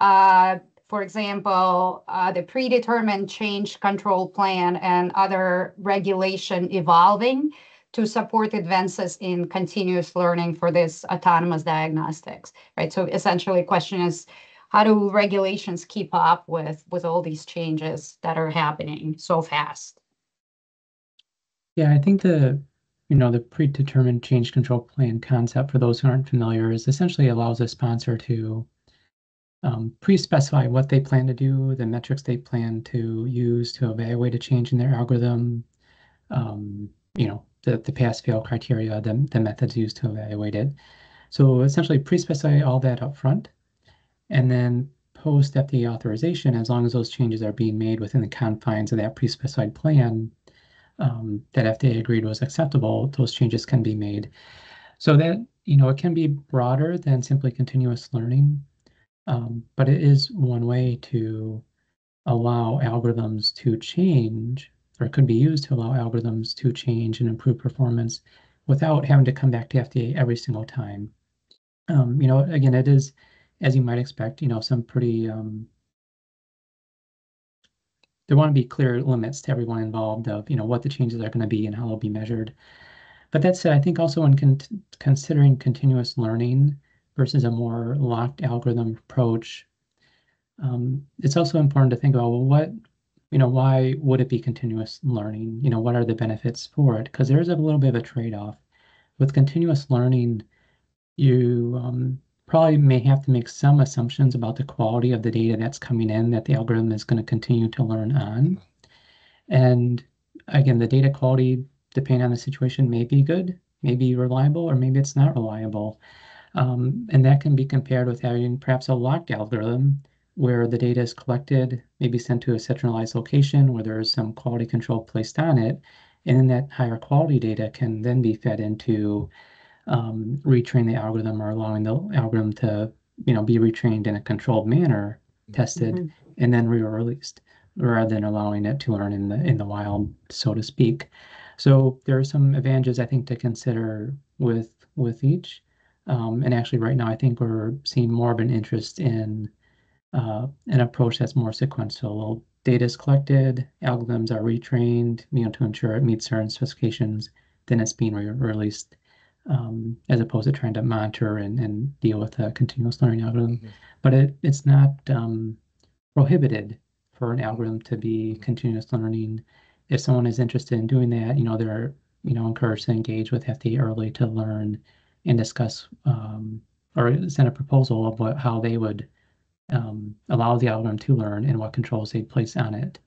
uh, for example, uh, the predetermined change control plan and other regulation evolving to support advances in continuous learning for this autonomous diagnostics, right? So essentially, question is, how do regulations keep up with with all these changes that are happening so fast? Yeah, I think the you know the predetermined change control plan concept for those who aren't familiar is essentially allows a sponsor to um, pre-specify what they plan to do, the metrics they plan to use to evaluate a change in their algorithm, um, you know, the, the pass-fail criteria, the, the methods used to evaluate it. So essentially pre-specify all that up front and then post FDA authorization, as long as those changes are being made within the confines of that pre-specified plan um, that FDA agreed was acceptable, those changes can be made. So that, you know, it can be broader than simply continuous learning, um, but it is one way to allow algorithms to change, or could be used to allow algorithms to change and improve performance without having to come back to FDA every single time. Um, you know, again, it is as you might expect, you know, some pretty um, there want to be clear limits to everyone involved of you know what the changes are going to be and how they'll be measured. But that said, I think also when con considering continuous learning versus a more locked algorithm approach, um, it's also important to think about well, what you know, why would it be continuous learning? You know, what are the benefits for it? Because there is a little bit of a trade-off with continuous learning. You um, probably may have to make some assumptions about the quality of the data that's coming in that the algorithm is going to continue to learn on. And again, the data quality, depending on the situation, may be good, may be reliable, or maybe it's not reliable. Um, and that can be compared with having perhaps a locked algorithm where the data is collected, maybe sent to a centralized location where there is some quality control placed on it. And then that higher quality data can then be fed into um, retrain the algorithm or allowing the algorithm to you know be retrained in a controlled manner tested mm-hmm. and then re-released rather than allowing it to learn in the in the wild so to speak. So there are some advantages i think to consider with with each. Um, and actually right now i think we're seeing more of an interest in uh, an approach that's more sequential. Data is collected algorithms are retrained you know to ensure it meets certain specifications then it's being re- released um, as opposed to trying to monitor and, and deal with a continuous learning algorithm. Mm-hmm. But it, it's not um, prohibited for an algorithm to be continuous learning. If someone is interested in doing that, you know, they're you know encouraged to engage with FDA early to learn and discuss um, or send a proposal of what how they would um, allow the algorithm to learn and what controls they place on it.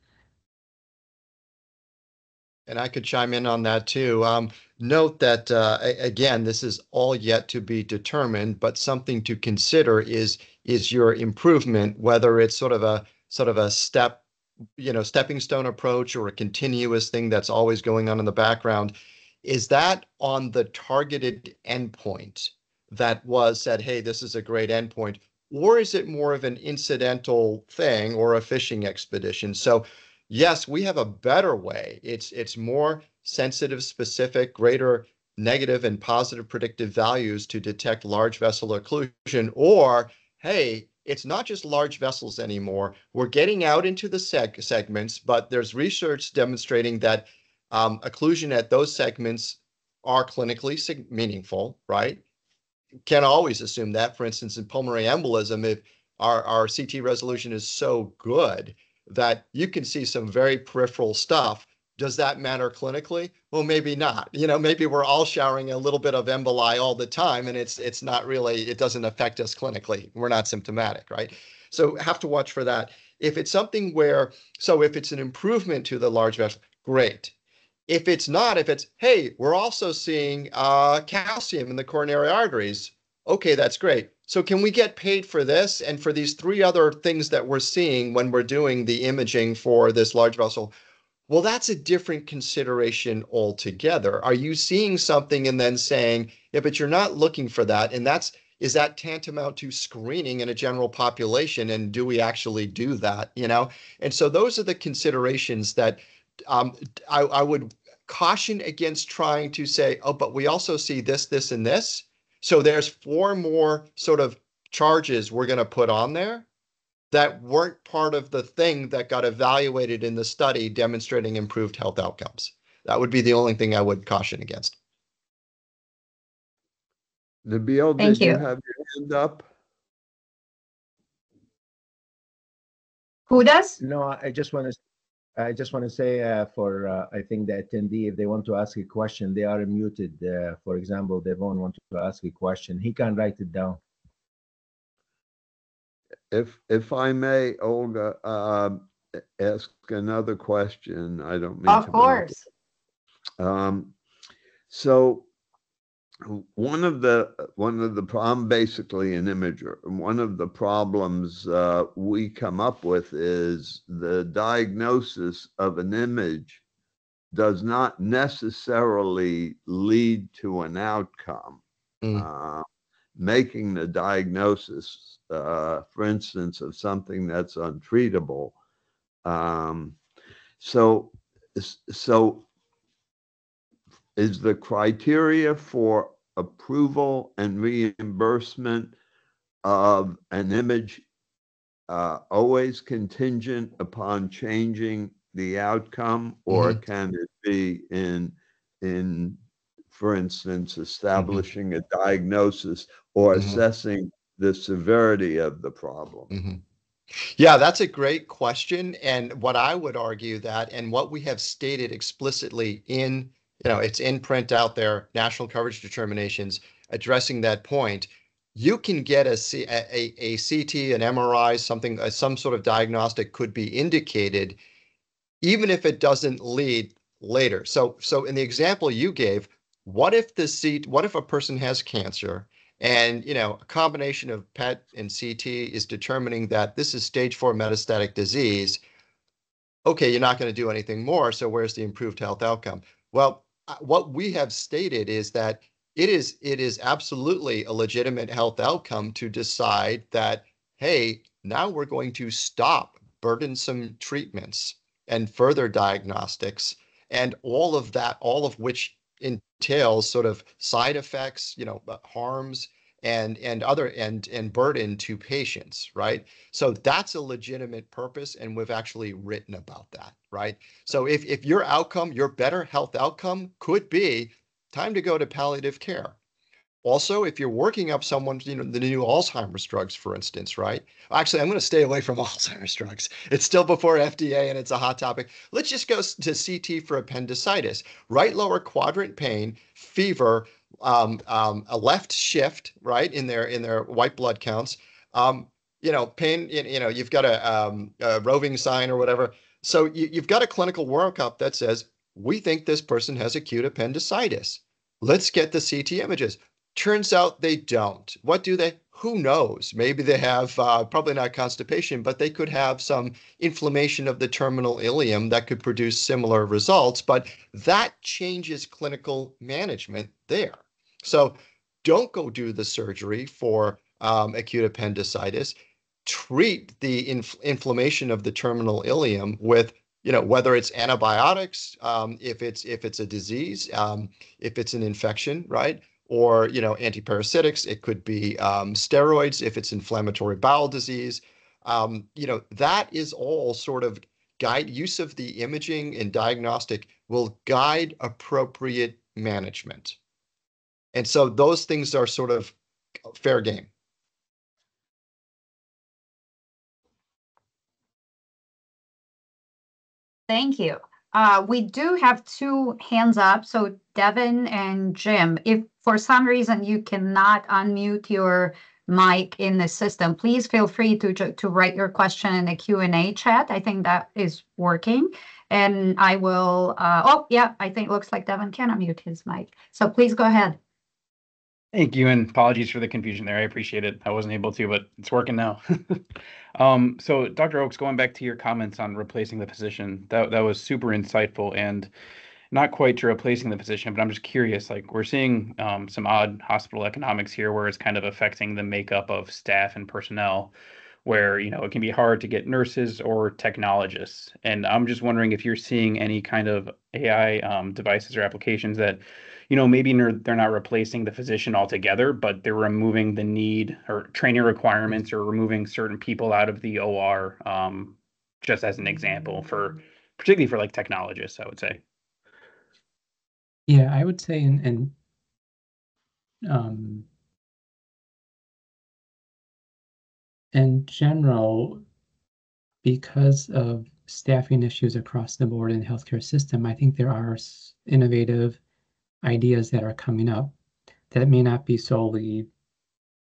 And I could chime in on that too. Um, note that, uh, again, this is all yet to be determined, but something to consider is is your improvement, whether it's sort of a sort of a step, you know, stepping stone approach or a continuous thing that's always going on in the background. Is that on the targeted endpoint that was said, hey, this is a great endpoint, or is it more of an incidental thing or a fishing expedition? So yes, we have a better way. It's it's more sensitive, specific, greater negative and positive predictive values to detect large vessel occlusion. Or, hey, it's not just large vessels anymore. We're getting out into the seg- segments, but there's research demonstrating that um, occlusion at those segments are clinically sig- meaningful, right? Can't always assume that. For instance, in pulmonary embolism, if our, our CT resolution is so good, that you can see some very peripheral stuff. Does that matter clinically? Well, maybe not. You know, maybe we're all showering a little bit of emboli all the time, and it's it's not really it doesn't affect us clinically. We're not symptomatic, right? So have to watch for that. If it's something where, so if it's an improvement to the large vessel, great. If it's not, if it's, hey, we're also seeing uh, calcium in the coronary arteries, okay, that's great. So can we get paid for this and for these three other things that we're seeing when we're doing the imaging for this large vessel? Well, that's a different consideration altogether. Are you seeing something and then saying, yeah, but you're not looking for that? And that's is that tantamount to screening in a general population and do we actually do that you know and so those are the considerations that um, I, I would caution against trying to say oh but we also see this this and this so there's four more sort of charges we're going to put on there that weren't part of the thing that got evaluated in the study demonstrating improved health outcomes that would be the only thing i would caution against Nabil, Thank did you you. have your hand up? Who does? No, I just want to, I just want to say uh, for, uh, I think the attendee, if they want to ask a question, they are muted. Uh, For example, Devin wanted to ask a question, he can write it down. If, if I may, Olga, um, ask another question. I don't mean. Of monopolize. course. Um, so one of the one of the problem basically an imager one of the problems uh, we come up with is the diagnosis of an image does not necessarily lead to an outcome Mm. uh, making the diagnosis uh, for instance of something that's untreatable um, so so is the criteria for approval and reimbursement of an image uh, always contingent upon changing the outcome? Or can it be in, in, for instance, establishing a diagnosis or Mhm. assessing the severity of the problem? Mhm. Yeah, that's a great question. And what I would argue that, and what we have stated explicitly in, you know, it's in print out there, national coverage determinations addressing that point. You can get a, C, a, a, a CT, an MRI, something, uh, some sort of diagnostic could be indicated, even if it doesn't lead later. So, so in the example you gave, what if the C, what if a person has cancer and you know, a combination of PET and CT is determining that this is stage four metastatic disease. Okay, you're not going to do anything more. So where's the improved health outcome? Well, what we have stated is that it is it is absolutely a legitimate health outcome to decide that hey, now we're going to stop burdensome treatments and further diagnostics and all of that, all of which entails sort of side effects, you know, uh, harms and and other and and burden to patients, right? So that's a legitimate purpose, and we've actually written about that, right? So if if your outcome, your better health outcome could be time to go to palliative care. Also, if you're working up someone, you know, the new Alzheimer's drugs, for instance, right? Actually, I'm going to stay away from Alzheimer's drugs. It's still before FDA and it's a hot topic. Let's just go to CT for appendicitis. Right lower quadrant pain, fever, um, um, a left shift, right in their in their white blood counts. Um, you know, pain. You, know, you've got a, um, a Rovsing sign or whatever. So you, you've got a clinical workup that says we think this person has acute appendicitis. Let's get the CT images. Turns out they don't. What do they? Who knows? Maybe they have uh, probably not constipation, but they could have some inflammation of the terminal ileum that could produce similar results. But that changes clinical management there. So don't go do the surgery for um, acute appendicitis. Treat the inf- inflammation of the terminal ileum with you know whether it's antibiotics um, if it's if it's a disease um, if it's an infection right? Or you know antiparasitics it could be um, steroids if it's inflammatory bowel disease. Um, you know that is all sort of guide use of the imaging and diagnostic will guide appropriate management and so those things are sort of fair game Thank you. Uh, we do have two hands up, so Devin and Jim, if for some reason you cannot unmute your mic in the system, please feel free to to write your question in the Q&A chat. I think that is working. And I will, uh, oh, yeah, I think it looks like Devin can unmute his mic. So please go ahead. Thank you, and apologies for the confusion there. I appreciate it. I wasn't able to, but it's working now. um, so, Dr. Ochs, going back to your comments on replacing the physician, that that was super insightful and not quite to replacing the physician, but I'm just curious. Like we're seeing um, some odd hospital economics here, where it's kind of affecting the makeup of staff and personnel where you know it can be hard to get nurses or technologists and i'm just wondering if you're seeing any kind of ai um, devices or applications that you know maybe they're not replacing the physician altogether but they're removing the need or training requirements or removing certain people out of the or um, just as an example for particularly for like technologists i would say. Yeah i would say in, in um, in general, because of staffing issues across the board in the healthcare system, I think there are innovative ideas that are coming up that may not be solely,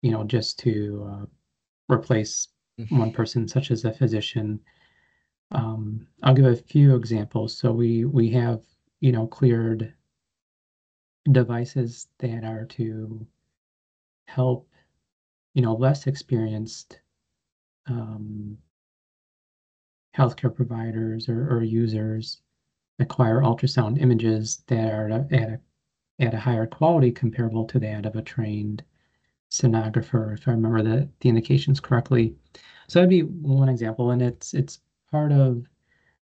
you know, just to uh, replace mm-hmm. one person, such as a physician. Um, I'll give a few examples. So we we have, you know, cleared devices that are to help, you know, less experienced um, healthcare providers or, or users acquire ultrasound images that are at a, at a higher quality comparable to that of a trained sonographer, if I remember the, the indications correctly. So that'd be one example, and it's it's part of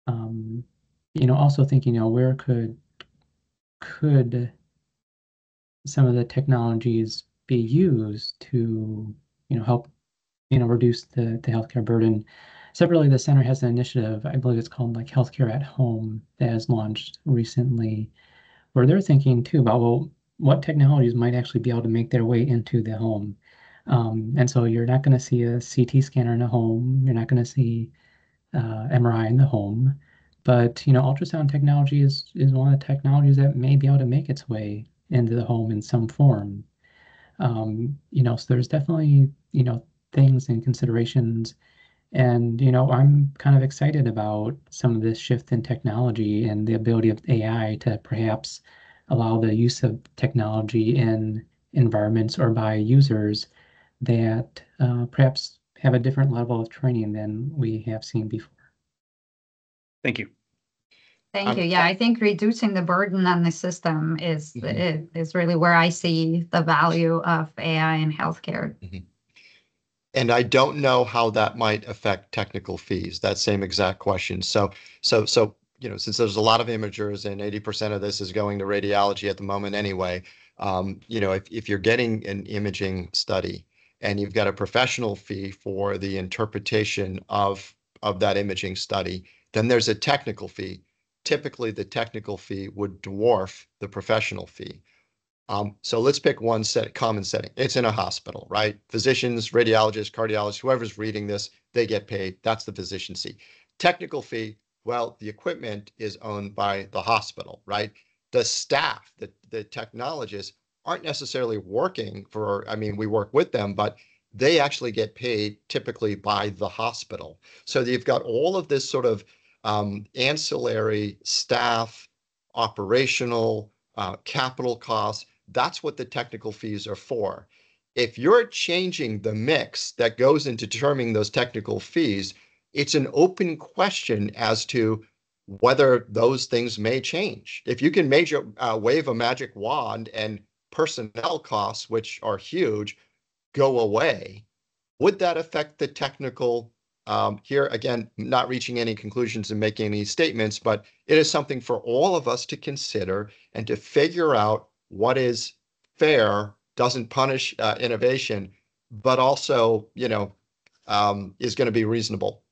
um, you know also thinking, you know, where could could some of the technologies be used to you know help you know, reduce the, the healthcare burden. Separately, the center has an initiative, I believe it's called like Healthcare at Home, that has launched recently, where they're thinking too about, well, what technologies might actually be able to make their way into the home. Um, and so you're not going to see a CT scanner in a home. You're not going to see uh, MRI in the home. But you know, ultrasound technology is is one of the technologies that may be able to make its way into the home in some form. Um, you know, so there's definitely you know things and considerations. And, you know, I'm kind of excited about some of this shift in technology and the ability of AI to perhaps allow the use of technology in environments or by users that uh, perhaps have a different level of training than we have seen before. Thank you. Thank um, you. Yeah, I think reducing the burden on the system is mm-hmm. is really where I see the value of AI in healthcare. Mm-hmm. And I don't know how that might affect technical fees, that same exact question. So, so, so, you know, since there's a lot of imagers and 80% of this is going to radiology at the moment anyway, um, you know, if, if you're getting an imaging study and you've got a professional fee for the interpretation of, of that imaging study, then there's a technical fee. Typically, the technical fee would dwarf the professional fee. Um, so let's pick one set, common setting. It's in a hospital, right? Physicians, radiologists, cardiologists, whoever's reading this, they get paid. That's the physician fee. Technical fee, well, the equipment is owned by the hospital, right? The staff, the, the technologists aren't necessarily working for, I mean, we work with them, but they actually get paid typically by the hospital. So you've got all of this sort of um, ancillary staff, operational, uh, capital costs that's what the technical fees are for. If you're changing the mix that goes into determining those technical fees, it's an open question as to whether those things may change. If you can major, uh, wave a magic wand and personnel costs, which are huge, go away, would that affect the technical? Um, here again, not reaching any conclusions and making any statements, but it is something for all of us to consider and to figure out what is fair, doesn't punish uh, innovation, but also, you know, um, is going to be reasonable.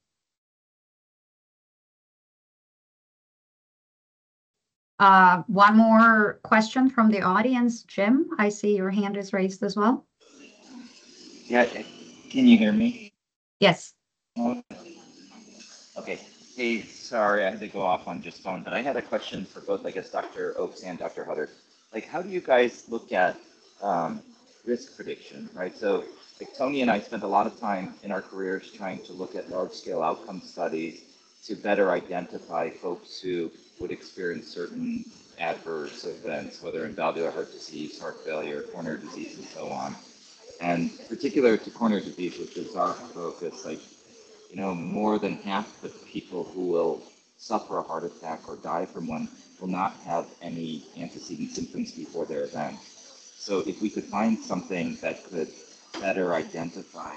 Uh, one more question from the audience. Jim, I see your hand is raised as well. Yeah, can you hear me? Yes. Okay, Hey, sorry, I had to go off on just phone, but I had a question for both, I guess, Dr. Ochs and Dr. Hutter. Like, how do you guys look at um, risk prediction, right? So, like Tony and I spent a lot of time in our careers trying to look at large-scale outcome studies to better identify folks who would experience certain adverse events, whether in valvular heart disease, heart failure, coronary disease, and so on. And particular to coronary disease, which is our focus, like, you know, more than half the people who will suffer a heart attack or die from one will not have any antecedent symptoms before their event. So if we could find something that could better identify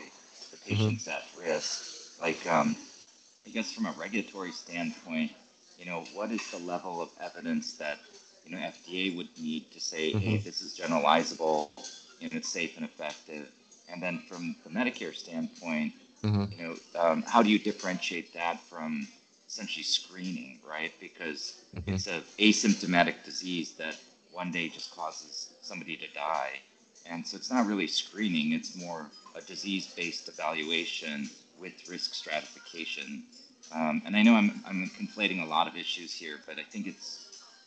the patients at risk, like, um, I guess from a regulatory standpoint, you know, what is the level of evidence that, you know, FDA would need to say, hey, this is generalizable and it's safe and effective? And then from the Medicare standpoint, Mhm. you know, um, how do you differentiate that from essentially screening, right? Because Mhm. it's a asymptomatic disease that one day just causes somebody to die. And so it's not really screening, it's more a disease-based evaluation with risk stratification. Um, and I know I'm, I'm conflating a lot of issues here, but I think it's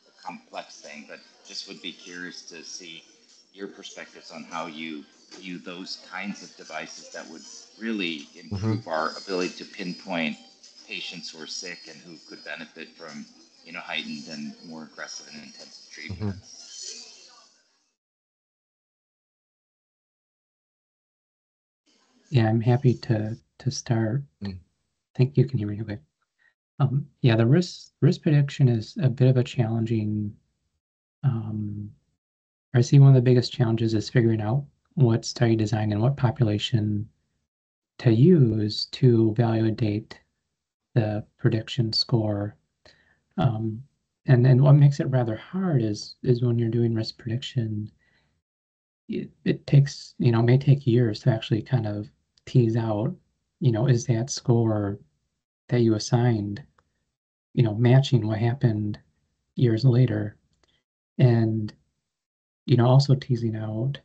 a complex thing, but just would be curious to see your perspectives on how you view those kinds of devices that would really improve our ability to pinpoint patients who are sick and who could benefit from, you know, heightened and more aggressive and intensive treatment. Yeah, I'm happy to to start. Mm. Think you can hear me okay. Um, yeah, the risk risk prediction is a bit of a challenging. Um, I see one of the biggest challenges is figuring out what study design and what population to use to validate the prediction score. Um, and then what makes it rather hard is is when you're doing risk prediction, it, it takes, you know, may take years to actually kind of tease out, you know, is that score that you assigned, you know, matching what happened years later? And, you know, also teasing out,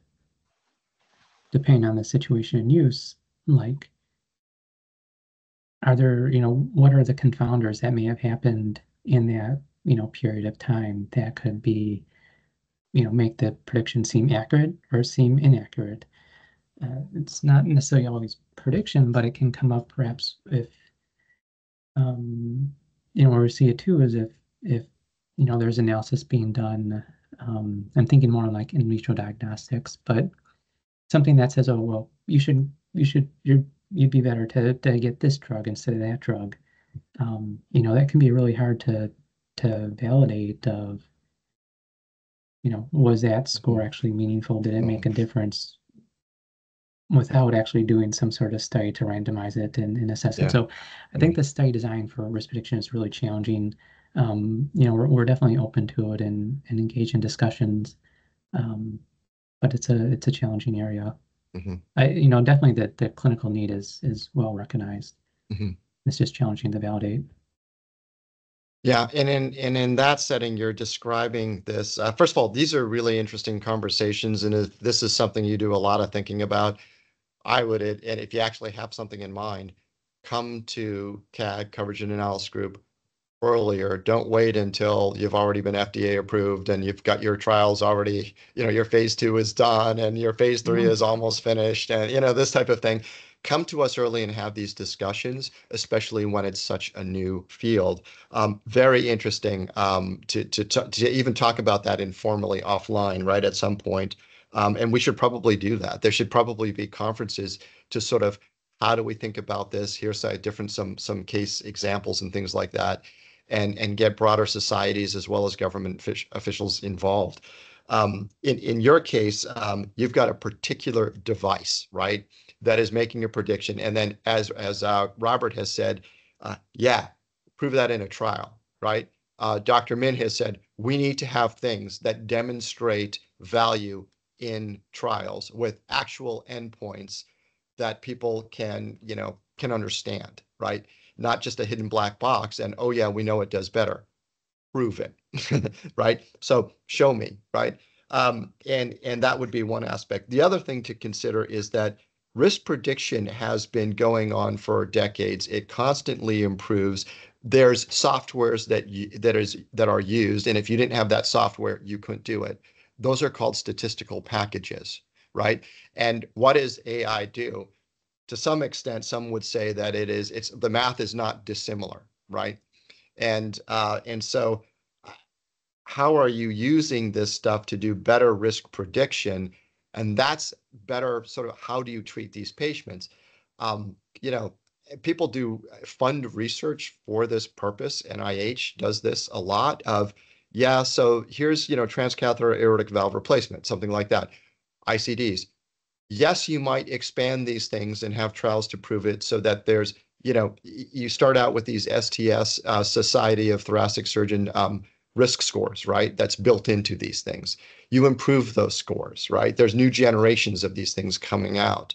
depending on the situation and use, like, are there, you know, what are the confounders that may have happened in that, you know, period of time that could be, you know, make the prediction seem accurate or seem inaccurate? Uh, it's not necessarily always prediction, but it can come up perhaps if, um, you know, where we see it too is if, if, you know, there's analysis being done. Um, I'm thinking more like in vitro diagnostics, but something that says, oh, well, you should, you should, you're, you'd be better to, to get this drug instead of that drug. Um, you know, that can be really hard to, to validate of, you know, was that score actually meaningful? Did it make a difference? Without actually doing some sort of study to randomize it and, and assess Yeah. it. So I think the study design for risk prediction is really challenging. Um, you know, we're, we're definitely open to it and, and engage in discussions. Um, but it's a, it's a challenging area. Mhm. I, you know, definitely that the clinical need is, is well recognized. Mhm. It's just challenging to validate. Yeah, and in and in that setting, you're describing this. Uh, first of all, these are really interesting conversations, and if this is something you do a lot of thinking about, I would, and if you actually have something in mind, come to CAG Coverage and Analysis Group earlier. Don't wait until you've already been FDA approved and you've got your trials already. You know, your phase two is done and your phase 3 Mhm. is almost finished, and you know this type of thing. Come to us early and have these discussions, especially when it's such a new field. Um, very interesting um, to, to, to, to even talk about that informally offline, right, at some point. Um, and we should probably do that. There should probably be conferences to sort of how do we think about this? Here's a different some some case examples and things like that, and and get broader societies as well as government fish, officials involved. Um, in in your case, um, you've got a particular device, right, that is making a prediction, and then as as uh, Robert has said, uh, yeah, prove that in a trial, right? Uh, Dr. Min has said we need to have things that demonstrate value in trials with actual endpoints that people can, you know, can understand, right? Not just a hidden black box and oh yeah, we know it does better. Prove it, right? So show me, right? Um, and and that would be one aspect. The other thing to consider is that risk prediction has been going on for decades. It constantly improves. there's softwares that you, that is that are used, and if you didn't have that software, you couldn't do it. Those are called statistical packages, right? And what does AI do? To some extent, some would say that it is it's the math is not dissimilar, right? And uh, and so how are you using this stuff to do better risk prediction? And that's better sort of how do you treat these patients? Um, you know, people do fund research for this purpose. NIH does this a lot of, yeah, so here's, you know, transcatheter aortic valve replacement, something like that. ICDs. Yes, you might expand these things and have trials to prove it so that there's, you know, you start out with these STS, uh, Society of Thoracic Surgeon um, risk scores, right? That's built into these things. You improve those scores, right? There's new generations of these things coming out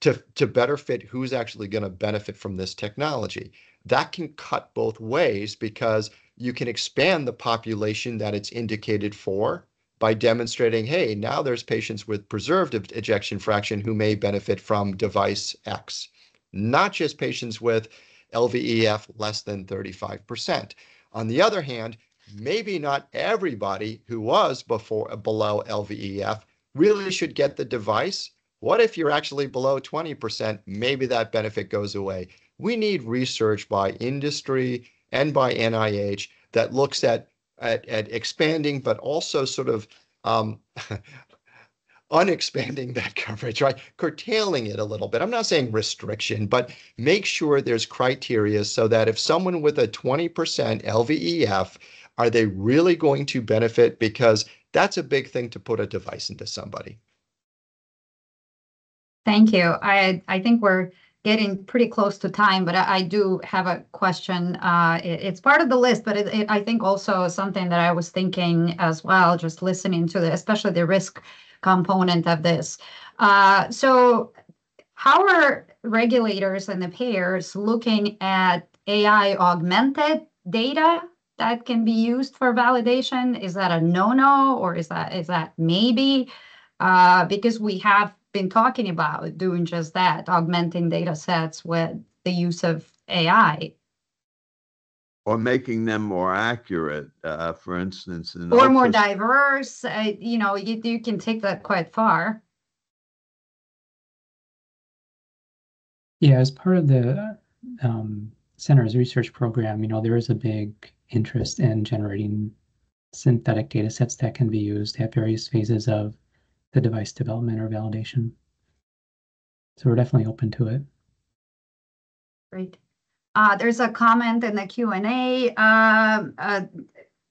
to, to better fit who's actually going to benefit from this technology. That can cut both ways because you can expand the population that it's indicated for by demonstrating, hey, now there's patients with preserved ejection fraction who may benefit from device X, not just patients with LVEF less than 35%. On the other hand, maybe not everybody who was before below LVEF really should get the device. What if you're actually below 20%? Maybe that benefit goes away. We need research by industry and by NIH that looks at at, at expanding, but also sort of um, unexpanding that coverage, right? Curtailing it a little bit. I'm not saying restriction, but make sure there's criteria so that if someone with a 20% LVEF are they really going to benefit? Because that's a big thing to put a device into somebody. Thank you. I I think we're getting pretty close to time, but I, I do have a question. Uh, it, it's part of the list, but it, it, I think also something that I was thinking as well, just listening to the, especially the risk component of this. Uh, so how are regulators and the payers looking at AI augmented data that can be used for validation? Is that a no-no or is that is that maybe? Uh, because we have been talking about doing just that, augmenting data sets with the use of AI. Or making them more accurate, uh, for instance. In or more diverse. Uh, you know, you, you can take that quite far. Yeah, as part of the um, center's research program, you know, there is a big interest in generating synthetic data sets that can be used at various phases of the device development or validation. So we're definitely open to it. Great. Uh, there's a comment in the Q&A uh, uh,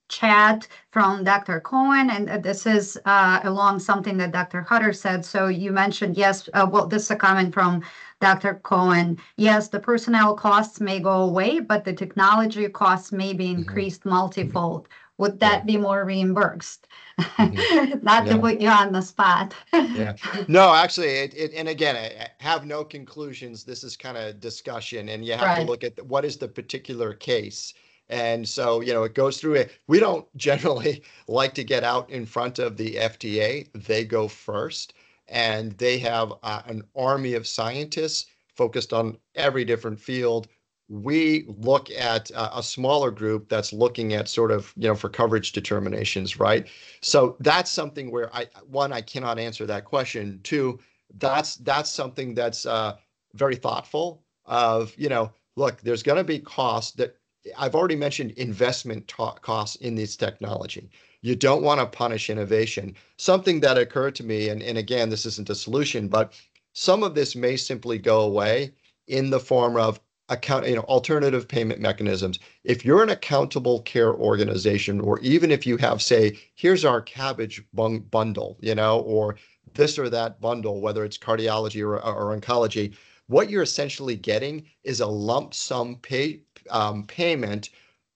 chat from Dr. Cohen, and this is uh, along something that Dr. Hutter said. So you mentioned, yes, uh, well, this is a comment from Dr. Cohen. Yes, the personnel costs may go away, but the technology costs may be mm-hmm. increased mm-hmm. multifold. Would that be more reimbursed? Mm-hmm. Not yeah. to put you on the spot. yeah. No, actually, it, it, and again, I have no conclusions. This is kind of discussion, and you have right. to look at what is the particular case. And so, you know, it goes through it. We don't generally like to get out in front of the FDA. They go first and they have uh, an army of scientists focused on every different field. We look at uh, a smaller group that's looking at sort of, you know, for coverage determinations, right? So that's something where I, one, I cannot answer that question. Two, that's that's something that's uh, very thoughtful of, you know, look, there's going to be costs that I've already mentioned investment costs in this technology. You don't want to punish innovation. Something that occurred to me, and, and again, this isn't a solution, but some of this may simply go away in the form of account, you know, alternative payment mechanisms. If you're an accountable care organization, or even if you have, say, here's our CABG bung- bundle, you know, or this or that bundle, whether it's cardiology or, or oncology, what you're essentially getting is a lump sum pay, um, payment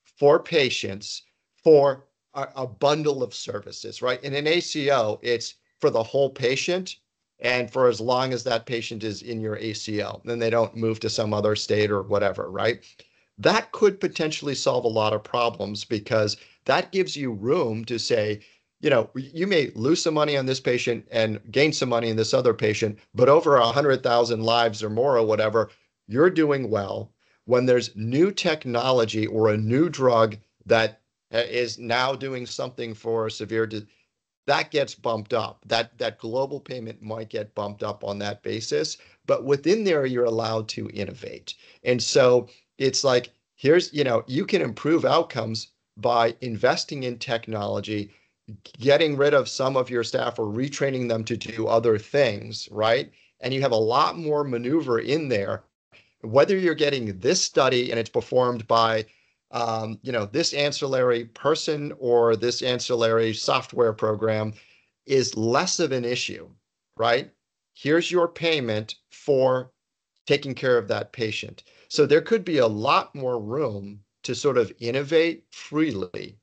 for patients for a, a bundle of services, right? In an ACO, it's for the whole patient and for as long as that patient is in your ACO, then they don't move to some other state or whatever, right? That could potentially solve a lot of problems because that gives you room to say, you know, you may lose some money on this patient and gain some money in this other patient, but over a hundred thousand lives or more or whatever, you're doing well when there's new technology or a new drug that uh, now doing something for severe that gets bumped up. That that global payment might get bumped up on that basis, but within there you're allowed to innovate. And so it's like here's, you know, you can improve outcomes by investing in technology, getting rid of some of your staff or retraining them to do other things, right? And you have a lot more maneuver in there. Whether you're getting this study and it's performed by um, you know, this ancillary person or this ancillary software program is less of an issue, right? Here's your payment for taking care of that patient. So there could be a lot more room to sort of innovate freely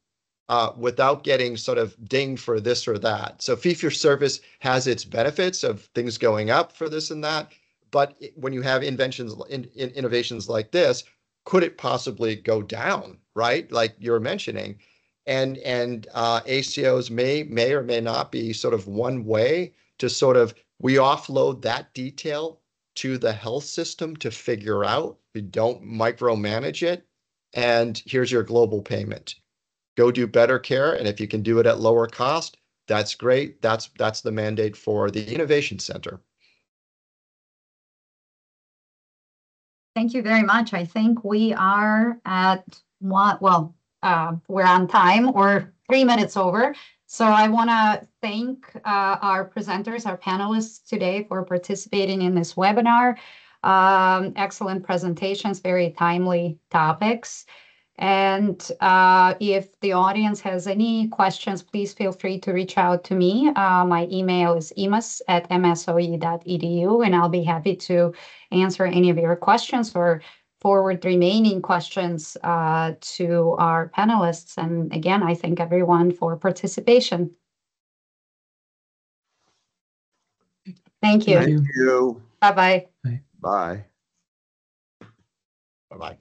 uh, without getting sort of dinged for this or that. So fee for service has its benefits of things going up for this and that. But when you have inventions, in, in innovations like this, could it possibly go down? Right, like you're mentioning, and and uh, ACOs may may or may not be sort of one way to sort of we offload that detail to the health system to figure out. We don't micromanage it, and here's your global payment. Go do better care, and if you can do it at lower cost, that's great. That's that's the mandate for the innovation center. Thank you very much. I think we are at one, well, uh, we're on time or three minutes over. So I want to thank uh, our presenters, our panelists today for participating in this webinar. Um, excellent presentations, very timely topics. And uh, if the audience has any questions, please feel free to reach out to me. Uh, my email is emas at msoe.edu, and I'll be happy to answer any of your questions or forward remaining questions uh, to our panelists. And again, I thank everyone for participation. Thank you. Thank you. Bye-bye. Bye. Bye bye.